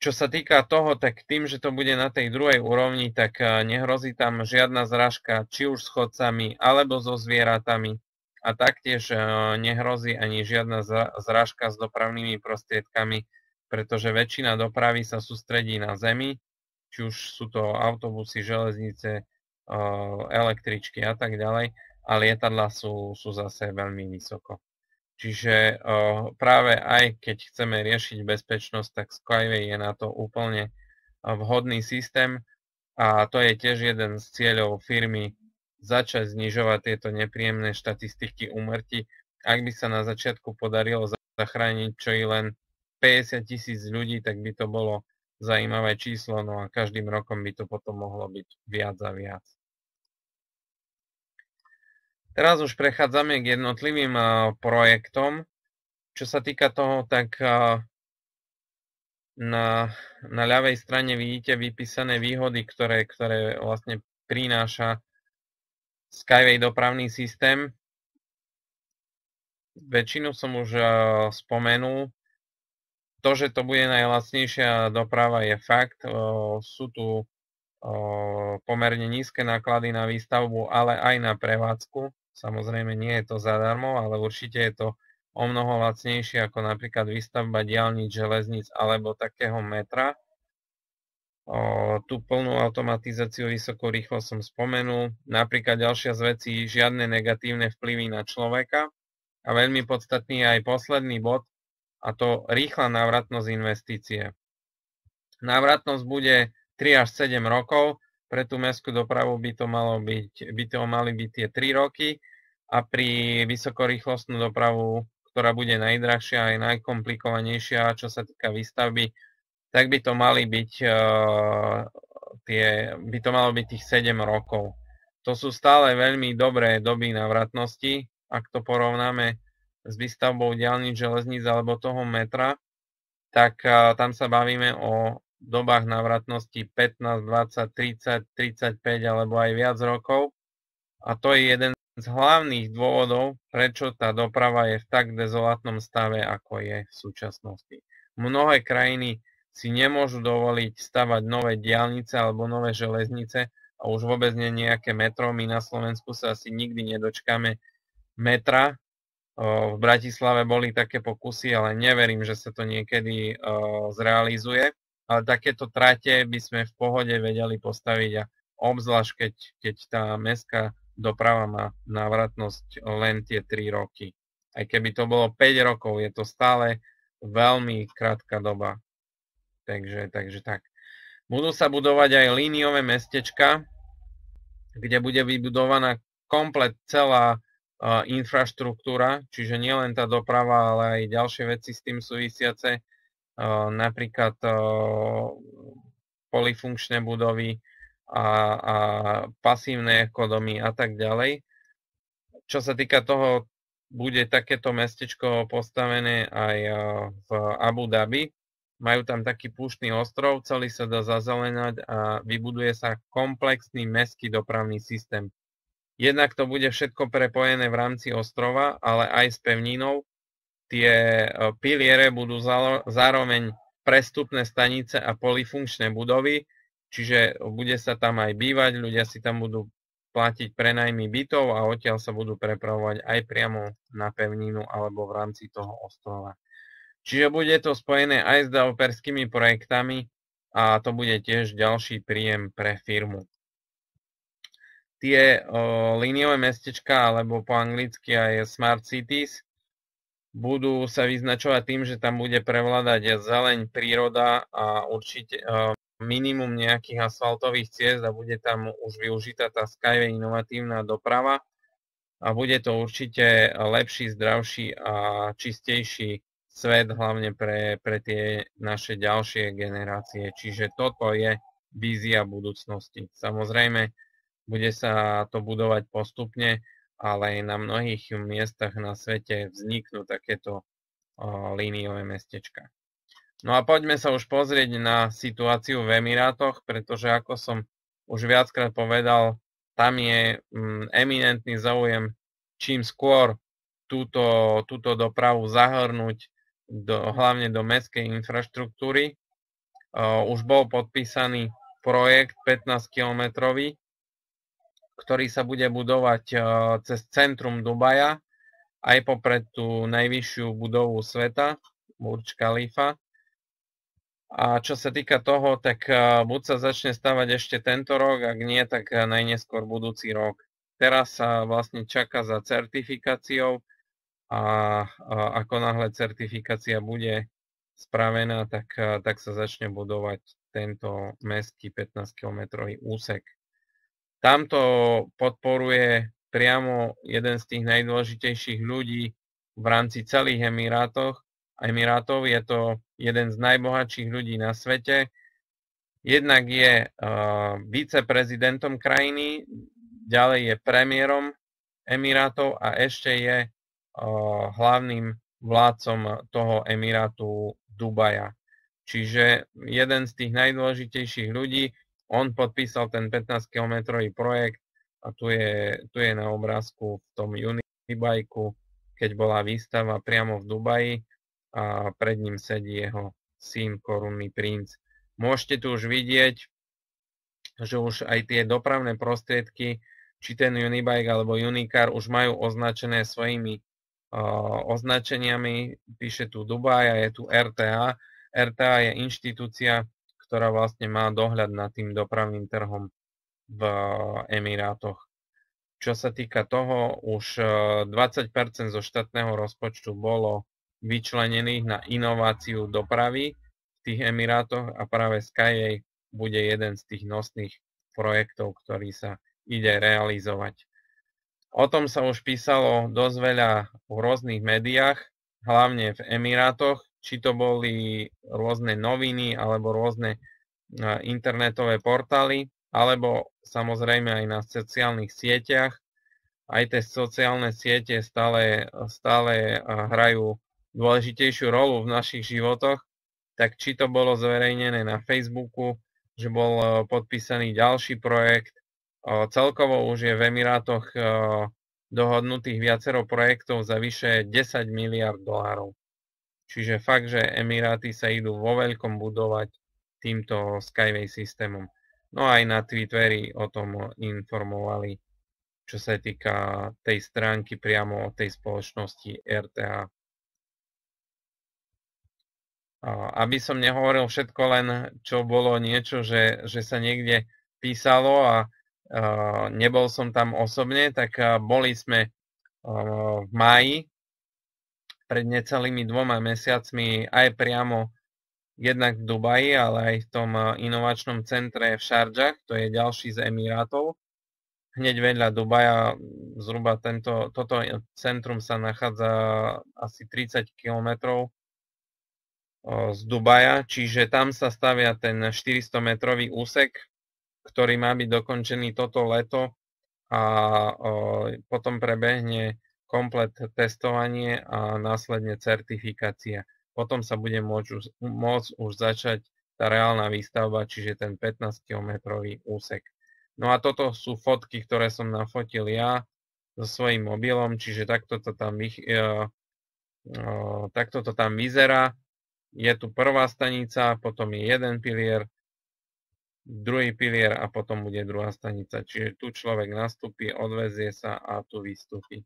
Čo sa týka toho, tak tým, že to bude na tej druhej úrovni, tak eh, nehrozí tam žiadna zrážka, či už s chodcami, alebo so zvieratami. A taktiež eh, nehrozí ani žiadna zrážka s dopravnými prostriedkami, pretože väčšina dopravy sa sústredí na zemi, či už sú to autobusy, železnice, eh, električky a tak ďalej, a lietadla sú, sú zase veľmi vysoko. Čiže práve aj keď chceme riešiť bezpečnosť, tak Skyway je na to úplne vhodný systém a to je tiež jeden z cieľov firmy začať znižovať tieto nepríjemné štatistiky úmrtí. Ak by sa na začiatku podarilo zachrániť čo i len 50 tisíc ľudí, tak by to bolo zaujímavé číslo, no a každým rokom by to potom mohlo byť viac a viac. Teraz už prechádzame k jednotlivým projektom. Čo sa týka toho, tak na, na ľavej strane vidíte vypísané výhody, ktoré, ktoré vlastne prináša Skyway dopravný systém. Väčšinu som už spomenul. To, že to bude najlacnejšia doprava je fakt. Sú tu pomerne nízke náklady na výstavbu, ale aj na prevádzku. Samozrejme nie je to zadarmo, ale určite je to o mnoho lacnejšie ako napríklad výstavba diálnic, železníc alebo takého metra. O, tú plnú automatizáciu vysokú rýchlo som spomenul. Napríklad ďalšia z vecí, žiadne negatívne vplyvy na človeka. A veľmi podstatný je aj posledný bod, a to rýchla návratnosť investície. Návratnosť bude 3 až 7 rokov, pre tú mestskú dopravu by to, malo byť, by to mali byť tie 3 roky a pri vysokorýchlostnú dopravu, ktorá bude najdrahšia aj najkomplikovanejšia, čo sa týka výstavby, tak by to mali byť uh, tie, by to malo byť tých 7 rokov. To sú stále veľmi dobré doby navratnosti, ak to porovnáme s výstavbou diálnic, železníc alebo toho metra, tak uh, tam sa bavíme o dobách návratnosti 15, 20, 30, 35 alebo aj viac rokov. A to je jeden z hlavných dôvodov, prečo tá doprava je v tak dezolátnom stave, ako je v súčasnosti. Mnohé krajiny si nemôžu dovoliť stavať nové diálnice alebo nové železnice a už vôbec nie nejaké metro. My na Slovensku sa asi nikdy nedočkáme metra. V Bratislave boli také pokusy, ale neverím, že sa to niekedy zrealizuje ale takéto trate by sme v pohode vedeli postaviť a obzvlášť keď, keď tá mestská doprava má návratnosť len tie 3 roky. Aj keby to bolo 5 rokov, je to stále veľmi krátka doba. Takže, takže tak. Budú sa budovať aj líniové mestečka, kde bude vybudovaná komplet celá uh, infraštruktúra, čiže nielen tá doprava, ale aj ďalšie veci s tým súvisiace napríklad polifunkčné budovy a, a pasívne ekodomy a tak ďalej. Čo sa týka toho, bude takéto mestečko postavené aj v Abu Dhabi, majú tam taký púštny ostrov, celý sa dá zazelenať a vybuduje sa komplexný mestský dopravný systém. Jednak to bude všetko prepojené v rámci ostrova, ale aj s pevninou. Tie e, piliere budú zároveň prestupné stanice a polifunkčné budovy, čiže bude sa tam aj bývať, ľudia si tam budú platiť prenajmy bytov a odtiaľ sa budú prepravovať aj priamo na pevninu alebo v rámci toho ostrova. Čiže bude to spojené aj s developerskými projektami a to bude tiež ďalší príjem pre firmu. Tie o, líniové mestečka, alebo po anglicky aj smart cities, budú sa vyznačovať tým, že tam bude prevládať zeleň, príroda a určite o, minimum nejakých asfaltových ciest a bude tam už využitá tá Skyway inovatívna doprava a bude to určite lepší, zdravší a čistejší svet, hlavne pre, pre tie naše ďalšie generácie. Čiže toto je vízia budúcnosti. Samozrejme, bude sa to budovať postupne, ale aj na mnohých miestach na svete vzniknú takéto líniové mestečka. No a poďme sa už pozrieť na situáciu v Emirátoch, pretože ako som už viackrát povedal, tam je mm, eminentný záujem čím skôr túto, túto dopravu zahrnúť do, hlavne do mestskej infraštruktúry. Už bol podpísaný projekt 15-kilometrový, ktorý sa bude budovať cez centrum Dubaja, aj popred tú najvyššiu budovu sveta, Burj Khalifa. A čo sa týka toho, tak buď sa začne stavať ešte tento rok, ak nie, tak najneskôr budúci rok. Teraz sa vlastne čaká za certifikáciou, a, ako náhle certifikácia bude spravená, tak, tak sa začne budovať tento mestský 15-kilometrový úsek. Tamto podporuje priamo jeden z tých najdôležitejších ľudí v rámci celých Emirátoch. Emirátov je to jeden z najbohatších ľudí na svete. Jednak je uh, viceprezidentom krajiny, ďalej je premiérom Emirátov a ešte je hlavným vládcom toho Emirátu Dubaja. Čiže jeden z tých najdôležitejších ľudí, on podpísal ten 15-kilometrový projekt a tu je, tu je na obrázku v tom Unibajku, keď bola výstava priamo v Dubaji a pred ním sedí jeho syn, korunný princ. Môžete tu už vidieť, že už aj tie dopravné prostriedky, či ten Unibike alebo Unicar už majú označené svojimi označeniami, píše tu Dubaj a je tu RTA. RTA je inštitúcia, ktorá vlastne má dohľad nad tým dopravným trhom v Emirátoch. Čo sa týka toho, už 20% zo štátneho rozpočtu bolo vyčlenených na inováciu dopravy v tých Emirátoch a práve Skyway bude jeden z tých nosných projektov, ktorý sa ide realizovať. O tom sa už písalo dosť veľa v rôznych médiách, hlavne v Emirátoch, či to boli rôzne noviny alebo rôzne internetové portály, alebo samozrejme aj na sociálnych sieťach. Aj tie sociálne siete stále, stále hrajú dôležitejšiu rolu v našich životoch, tak či to bolo zverejnené na Facebooku, že bol podpísaný ďalší projekt, Celkovo už je v Emirátoch dohodnutých viacero projektov za vyše 10 miliard dolárov. Čiže fakt, že Emiráty sa idú vo veľkom budovať týmto Skyway systémom. No aj na Twitteri o tom informovali, čo sa týka tej stránky priamo od tej spoločnosti RTA. Aby som nehovoril všetko len, čo bolo niečo, že, že sa niekde písalo a nebol som tam osobne, tak boli sme v máji pred necelými dvoma mesiacmi aj priamo jednak v Dubaji, ale aj v tom inovačnom centre v Šaržach, to je ďalší z Emirátov. Hneď vedľa Dubaja, zhruba tento, toto centrum sa nachádza asi 30 km z Dubaja, čiže tam sa stavia ten 400 metrový úsek, ktorý má byť dokončený toto leto a potom prebehne komplet testovanie a následne certifikácia. potom sa bude môcť už, môcť už začať tá reálna výstavba, čiže ten 15-kilometrový úsek. No a toto sú fotky, ktoré som nafotil ja so svojím mobilom, čiže takto to tam, uh, uh, takto to tam vyzerá. Je tu prvá stanica, potom je jeden pilier, druhý pilier a potom bude druhá stanica. Čiže tu človek nastúpi, odvezie sa a tu vystúpi.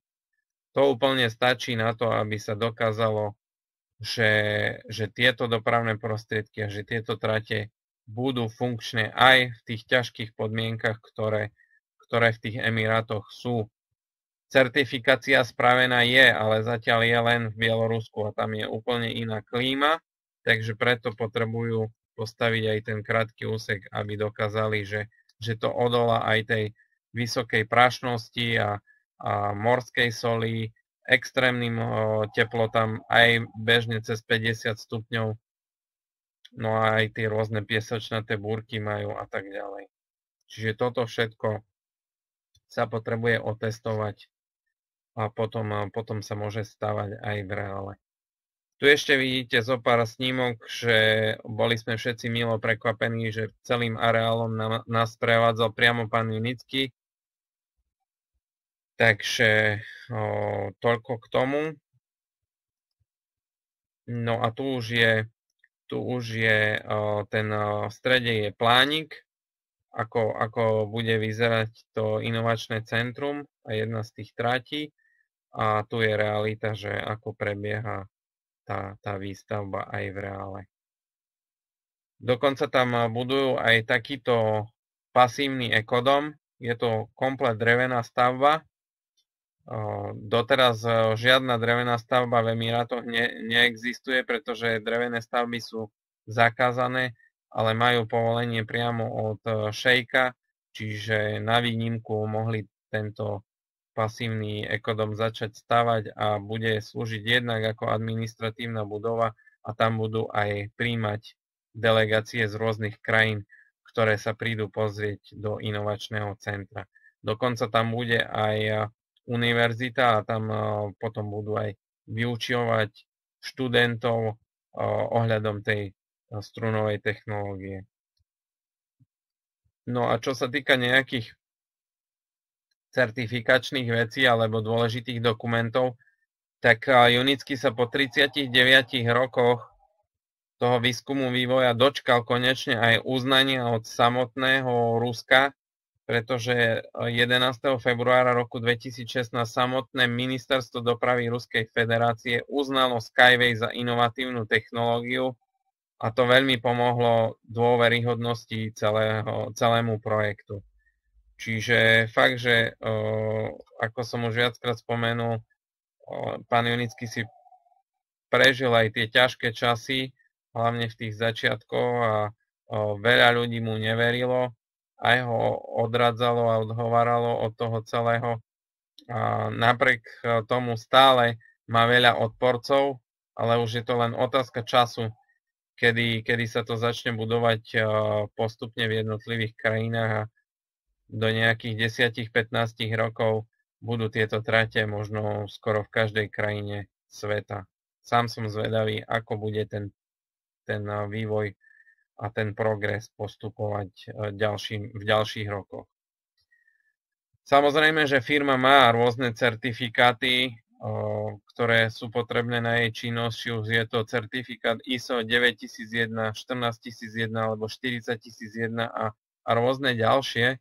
To úplne stačí na to, aby sa dokázalo, že, že tieto dopravné prostriedky a že tieto trate budú funkčné aj v tých ťažkých podmienkach, ktoré, ktoré v tých Emirátoch sú. Certifikácia spravená je, ale zatiaľ je len v Bielorusku a tam je úplne iná klíma, takže preto potrebujú postaviť aj ten krátky úsek, aby dokázali, že, že to odolá aj tej vysokej prašnosti a morskej soli, extrémnym teplotám, aj bežne cez 50 stupňov, no a aj tie rôzne piesočnaté búrky majú a tak ďalej. Čiže toto všetko sa potrebuje otestovať a potom, potom sa môže stávať aj v reále. Tu ešte vidíte zo pár snímok, že boli sme všetci milo prekvapení, že celým areálom nás prevádzal priamo pán Junický. Takže o, toľko k tomu. No a tu už je, tu už je o, ten o, v strede je plánik, ako, ako bude vyzerať to inovačné centrum a jedna z tých trátí. A tu je realita, že ako prebieha tá, tá výstavba aj v reále. Dokonca tam budujú aj takýto pasívny ekodom. Je to komplet drevená stavba. Doteraz žiadna drevená stavba v Emirátoch ne, neexistuje, pretože drevené stavby sú zakázané, ale majú povolenie priamo od šejka, čiže na výnimku mohli tento pasívny ekodom začať stavať a bude slúžiť jednak ako administratívna budova a tam budú aj príjmať delegácie z rôznych krajín, ktoré sa prídu pozrieť do inovačného centra. Dokonca tam bude aj univerzita a tam potom budú aj vyučovať študentov ohľadom tej strunovej technológie. No a čo sa týka nejakých certifikačných vecí alebo dôležitých dokumentov, tak Junický sa po 39 rokoch toho výskumu vývoja dočkal konečne aj uznania od samotného Ruska, pretože 11. februára roku 2016 samotné ministerstvo dopravy Ruskej federácie uznalo Skyway za inovatívnu technológiu a to veľmi pomohlo dôveryhodnosti celého, celému projektu. Čiže fakt, že ako som už viackrát spomenul, pán Junický si prežil aj tie ťažké časy, hlavne v tých začiatkoch a veľa ľudí mu neverilo, aj ho odradzalo a odhováralo od toho celého. A napriek tomu stále má veľa odporcov, ale už je to len otázka času, kedy, kedy sa to začne budovať postupne v jednotlivých krajinách a do nejakých 10-15 rokov budú tieto trate možno skoro v každej krajine sveta. Sám som zvedavý, ako bude ten, ten vývoj a ten progres postupovať ďalší, v ďalších rokoch. Samozrejme, že firma má rôzne certifikáty, ktoré sú potrebné na jej činnosť, či už je to certifikát ISO 9001, 14001 alebo 40001 a, a rôzne ďalšie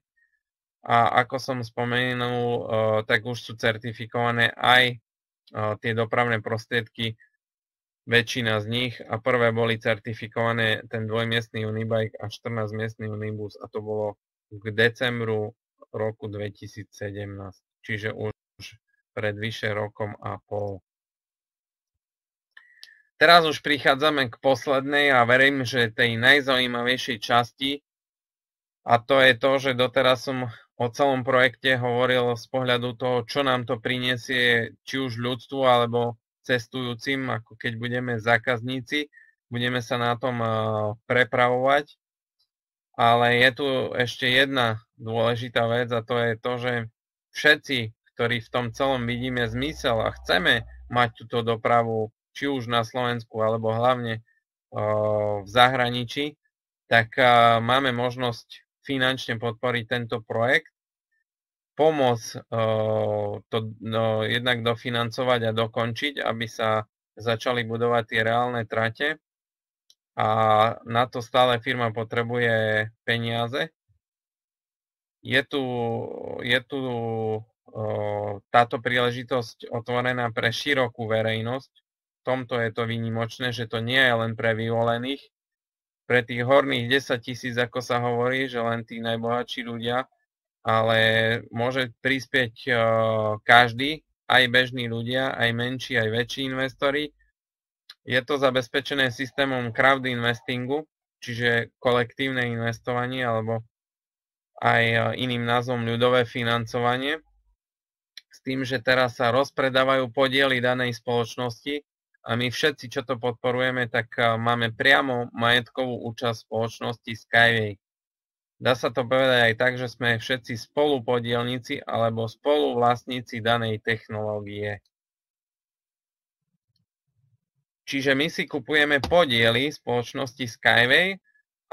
a ako som spomenul, eh, tak už sú certifikované aj tie dopravné prostriedky, väčšina z nich a prvé boli certifikované ten dvojmiestný Unibike a 14-miestný Unibus a to bolo k decembru roku 2017, čiže už pred vyše rokom a pol. Teraz už prichádzame k poslednej a verím, že tej najzaujímavejšej časti a to je to, že doteraz som o celom projekte hovoril z pohľadu toho, čo nám to prinesie či už ľudstvu alebo cestujúcim, ako keď budeme zákazníci, budeme sa na tom prepravovať. Ale je tu ešte jedna dôležitá vec a to je to, že všetci, ktorí v tom celom vidíme zmysel a chceme mať túto dopravu či už na Slovensku alebo hlavne v zahraničí, tak máme možnosť finančne podporiť tento projekt, pomôcť to no, jednak dofinancovať a dokončiť, aby sa začali budovať tie reálne trate a na to stále firma potrebuje peniaze. Je tu, je tu táto príležitosť otvorená pre širokú verejnosť. V tomto je to výnimočné, že to nie je len pre vyvolených. Pre tých horných 10 tisíc, ako sa hovorí, že len tí najbohatší ľudia, ale môže prispieť každý, aj bežní ľudia, aj menší, aj väčší investori. Je to zabezpečené systémom crowd investingu, čiže kolektívne investovanie alebo aj iným názvom ľudové financovanie s tým, že teraz sa rozpredávajú podiely danej spoločnosti a my všetci, čo to podporujeme, tak máme priamo majetkovú účasť spoločnosti Skyway. Dá sa to povedať aj tak, že sme všetci spolupodielníci alebo spoluvlastníci danej technológie. Čiže my si kupujeme podiely spoločnosti Skyway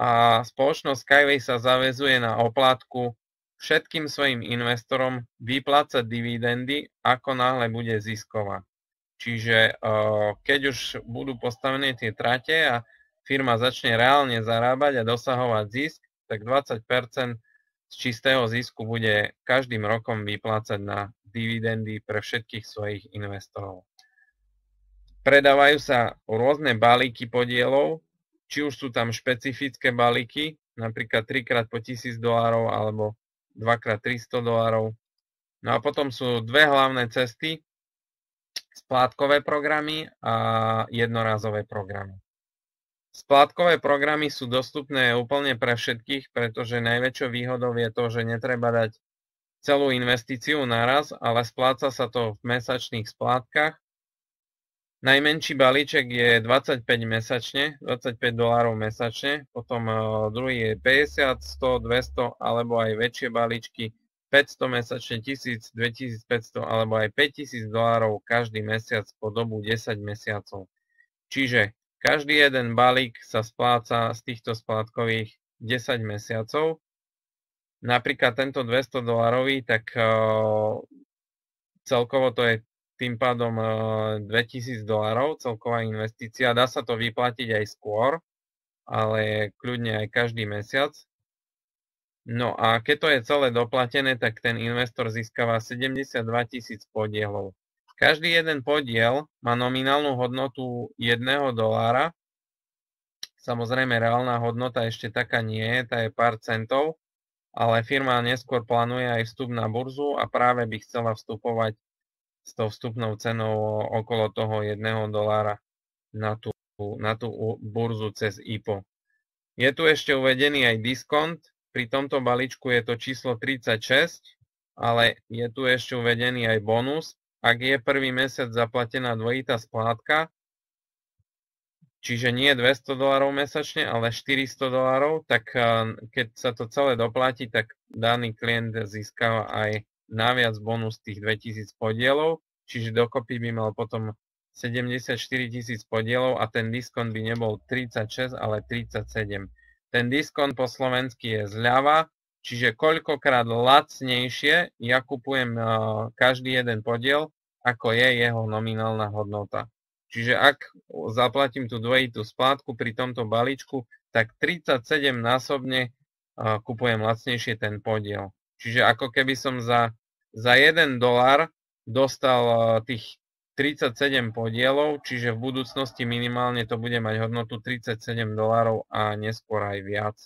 a spoločnosť Skyway sa zavezuje na oplátku všetkým svojim investorom vyplácať dividendy, ako náhle bude zisková. Čiže keď už budú postavené tie trate a firma začne reálne zarábať a dosahovať zisk, tak 20% z čistého zisku bude každým rokom vyplácať na dividendy pre všetkých svojich investorov. Predávajú sa rôzne balíky podielov, či už sú tam špecifické balíky, napríklad 3 krát po 1000 dolárov alebo 2x300 dolárov. No a potom sú dve hlavné cesty, splátkové programy a jednorázové programy. Splátkové programy sú dostupné úplne pre všetkých, pretože najväčšou výhodou je to, že netreba dať celú investíciu naraz, ale spláca sa to v mesačných splátkach. Najmenší balíček je 25 mesačne, 25 dolárov mesačne, potom eh, druhý je 50, 100, 200 alebo aj väčšie balíčky 500 mesačne, 1000, 2500 alebo aj 5000 dolárov každý mesiac po dobu 10 mesiacov. Čiže každý jeden balík sa spláca z týchto splátkových 10 mesiacov. Napríklad tento 200 dolarový, tak uh, celkovo to je tým pádom 2000 dolarov celková investícia. Dá sa to vyplatiť aj skôr, ale kľudne aj každý mesiac. No a keď to je celé doplatené, tak ten investor získava 72 tisíc podielov. Každý jeden podiel má nominálnu hodnotu 1 dolára. Samozrejme, reálna hodnota ešte taká nie je, tá je pár centov, ale firma neskôr plánuje aj vstup na burzu a práve by chcela vstupovať s tou vstupnou cenou okolo toho 1 dolára na tú, na tú burzu cez IPO. Je tu ešte uvedený aj diskont, pri tomto balíčku je to číslo 36, ale je tu ešte uvedený aj bonus. Ak je prvý mesiac zaplatená dvojitá splátka, čiže nie 200 dolárov mesačne, ale 400 dolárov, tak keď sa to celé doplatí, tak daný klient získava aj naviac bonus tých 2000 podielov, čiže dokopy by mal potom 74 tisíc podielov a ten diskont by nebol 36, ale 37. Ten diskont po slovensky je zľava, čiže koľkokrát lacnejšie ja kupujem každý jeden podiel, ako je jeho nominálna hodnota. Čiže ak zaplatím tú dvojitú splátku pri tomto balíčku, tak 37 násobne kupujem lacnejšie ten podiel. Čiže ako keby som za za 1 dolár dostal eh, tých 37 podielov, čiže v budúcnosti minimálne to bude mať hodnotu 37 dolárov a neskôr aj viac.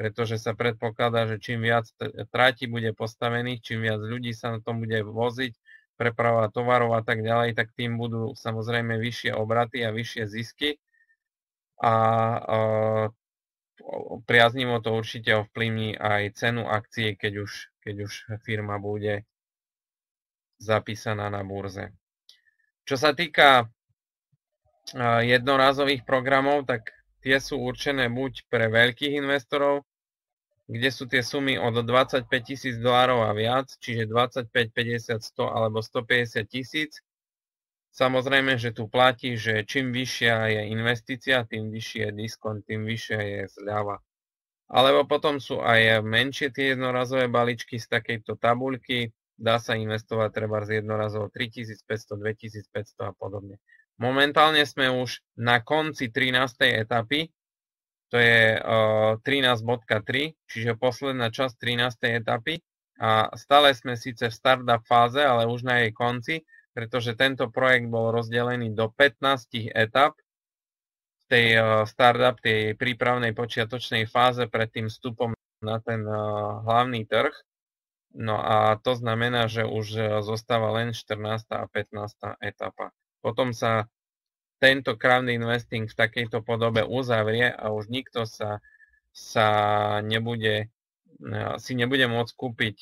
Pretože sa predpokladá, že čím viac tráti bude postavených, čím viac ľudí sa na tom bude voziť, preprava tovarov a tak ďalej, tak tým budú samozrejme vyššie obraty a vyššie zisky. A, priaznivo to určite ovplyvní aj cenu akcie, keď už, keď už firma bude zapísaná na burze. Čo sa týka jednorázových programov, tak tie sú určené buď pre veľkých investorov, kde sú tie sumy od 25 tisíc dolárov a viac, čiže 25, 50, 100 alebo 150 tisíc. Samozrejme, že tu platí, že čím vyššia je investícia, tým vyšší je diskont, tým vyššia je zľava. Alebo potom sú aj menšie tie jednorazové balíčky z takejto tabuľky, dá sa investovať treba z jednorazovo 3500, 2500 a podobne. Momentálne sme už na konci 13. etapy, to je uh, 13.3, čiže posledná časť 13. etapy a stále sme síce v startup fáze, ale už na jej konci, pretože tento projekt bol rozdelený do 15 etap v tej startup, tej prípravnej počiatočnej fáze pred tým vstupom na ten hlavný trh. No a to znamená, že už zostáva len 14. a 15. etapa. Potom sa tento crowdinvesting v takejto podobe uzavrie a už nikto sa, sa nebude, si nebude môcť kúpiť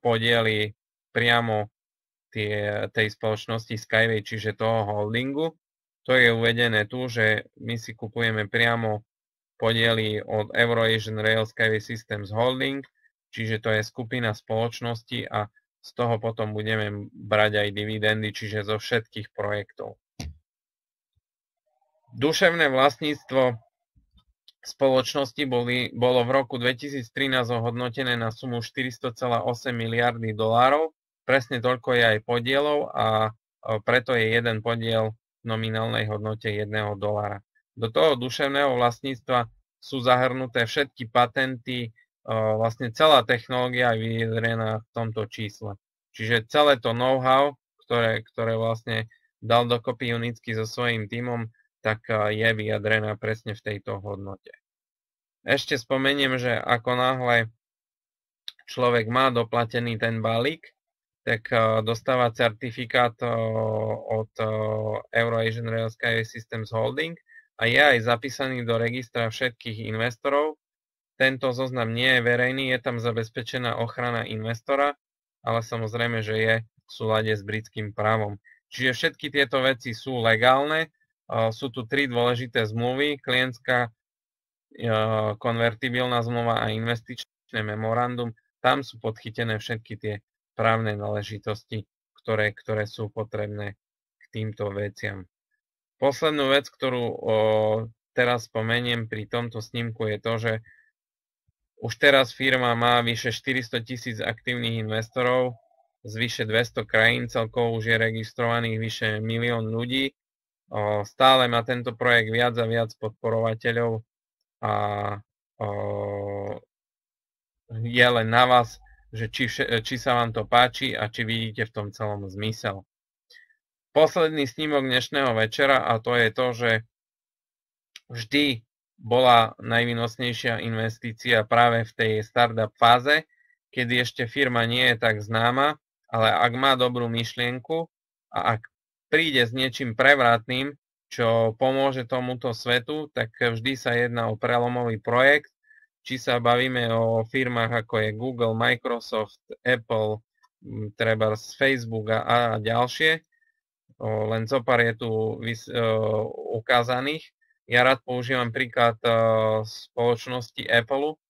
podiely priamo tie, tej spoločnosti Skyway, čiže toho holdingu. To je uvedené tu, že my si kupujeme priamo podiely od Euroasian Rail Skyway Systems Holding, čiže to je skupina spoločnosti a z toho potom budeme brať aj dividendy, čiže zo všetkých projektov. Duševné vlastníctvo spoločnosti boli, bolo v roku 2013 ohodnotené na sumu 400,8 miliardy dolárov presne toľko je aj podielov a preto je jeden podiel v nominálnej hodnote 1 dolára. Do toho duševného vlastníctva sú zahrnuté všetky patenty, vlastne celá technológia je vyjadrená v tomto čísle. Čiže celé to know-how, ktoré, ktoré vlastne dal dokopy Unicky so svojím tímom, tak je vyjadrená presne v tejto hodnote. Ešte spomeniem, že ako náhle človek má doplatený ten balík, tak eh, dostáva certifikát eh, od eh, Euroasian Rail Sky Systems Holding a je aj zapísaný do registra všetkých investorov. Tento zoznam nie je verejný, je tam zabezpečená ochrana investora, ale samozrejme, že je v súlade s britským právom. Čiže všetky tieto veci sú legálne. Sú tu tri dôležité zmluvy, klientská, konvertibilná zmluva a investičné memorandum. Tam sú podchytené všetky tie právne náležitosti, ktoré, ktoré sú potrebné k týmto veciam. Poslednú vec, ktorú o, teraz spomeniem pri tomto snímku je to, že už teraz firma má vyše 400 tisíc aktívnych investorov z vyše 200 krajín, celkovo už je registrovaných vyše milión ľudí. Stále má tento projekt viac a viac podporovateľov a je len na vás, že či, či sa vám to páči a či vidíte v tom celom zmysel. Posledný snímok dnešného večera a to je to, že vždy bola najvýnosnejšia investícia práve v tej startup fáze, kedy ešte firma nie je tak známa, ale ak má dobrú myšlienku a ak príde s niečím prevratným, čo pomôže tomuto svetu, tak vždy sa jedná o prelomový projekt či sa bavíme o firmách ako je Google, Microsoft, Apple, treba z Facebook a, ďalšie. Len zo pár je tu ukázaných. Ja rád používam príklad o, spoločnosti Apple,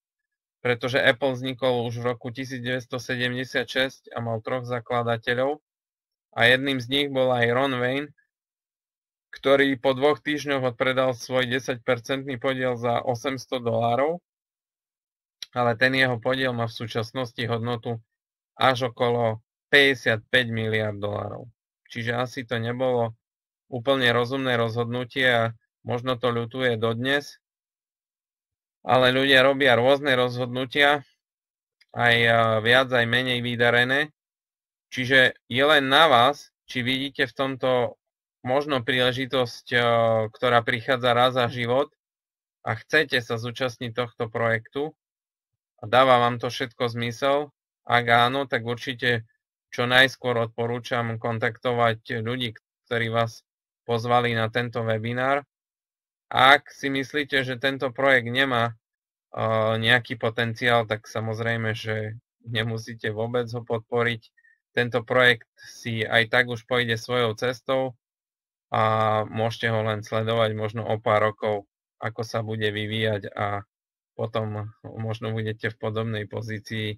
pretože Apple vznikol už v roku 1976 a mal troch zakladateľov a jedným z nich bol aj Ron Wayne, ktorý po dvoch týždňoch odpredal svoj 10-percentný podiel za 800 dolárov ale ten jeho podiel má v súčasnosti hodnotu až okolo 55 miliard dolárov. Čiže asi to nebolo úplne rozumné rozhodnutie a možno to ľutuje dodnes, ale ľudia robia rôzne rozhodnutia, aj viac, aj menej vydarené. Čiže je len na vás, či vidíte v tomto možno príležitosť, ktorá prichádza raz za život a chcete sa zúčastniť tohto projektu a dáva vám to všetko zmysel? Ak áno, tak určite čo najskôr odporúčam kontaktovať ľudí, ktorí vás pozvali na tento webinár. Ak si myslíte, že tento projekt nemá uh, nejaký potenciál, tak samozrejme, že nemusíte vôbec ho podporiť. Tento projekt si aj tak už pôjde svojou cestou a môžete ho len sledovať možno o pár rokov, ako sa bude vyvíjať a potom možno budete v podobnej pozícii,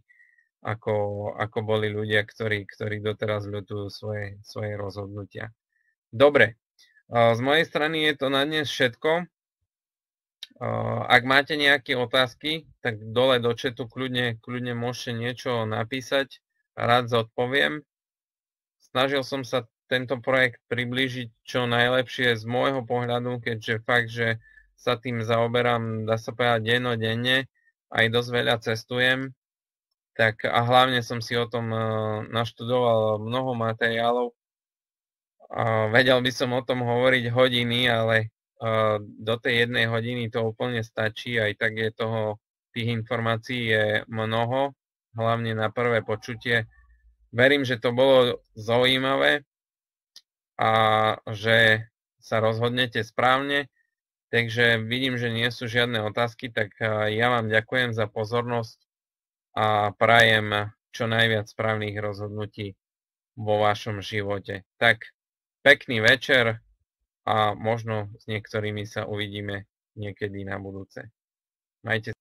ako, ako boli ľudia, ktorí, ktorí doteraz ľutujú svoje, svoje rozhodnutia. Dobre, z mojej strany je to na dnes všetko. Ak máte nejaké otázky, tak dole do chatu kľudne, kľudne môžete niečo napísať. Rád zodpoviem. Snažil som sa tento projekt priblížiť čo najlepšie z môjho pohľadu, keďže fakt, že sa tým zaoberám, dá sa povedať, dennodenne, aj dosť veľa cestujem, tak a hlavne som si o tom naštudoval mnoho materiálov, vedel by som o tom hovoriť hodiny, ale do tej jednej hodiny to úplne stačí, aj tak je toho, tých informácií je mnoho, hlavne na prvé počutie. Verím, že to bolo zaujímavé a že sa rozhodnete správne. Takže vidím, že nie sú žiadne otázky, tak ja vám ďakujem za pozornosť a prajem čo najviac správnych rozhodnutí vo vašom živote. Tak pekný večer a možno s niektorými sa uvidíme niekedy na budúce. Majte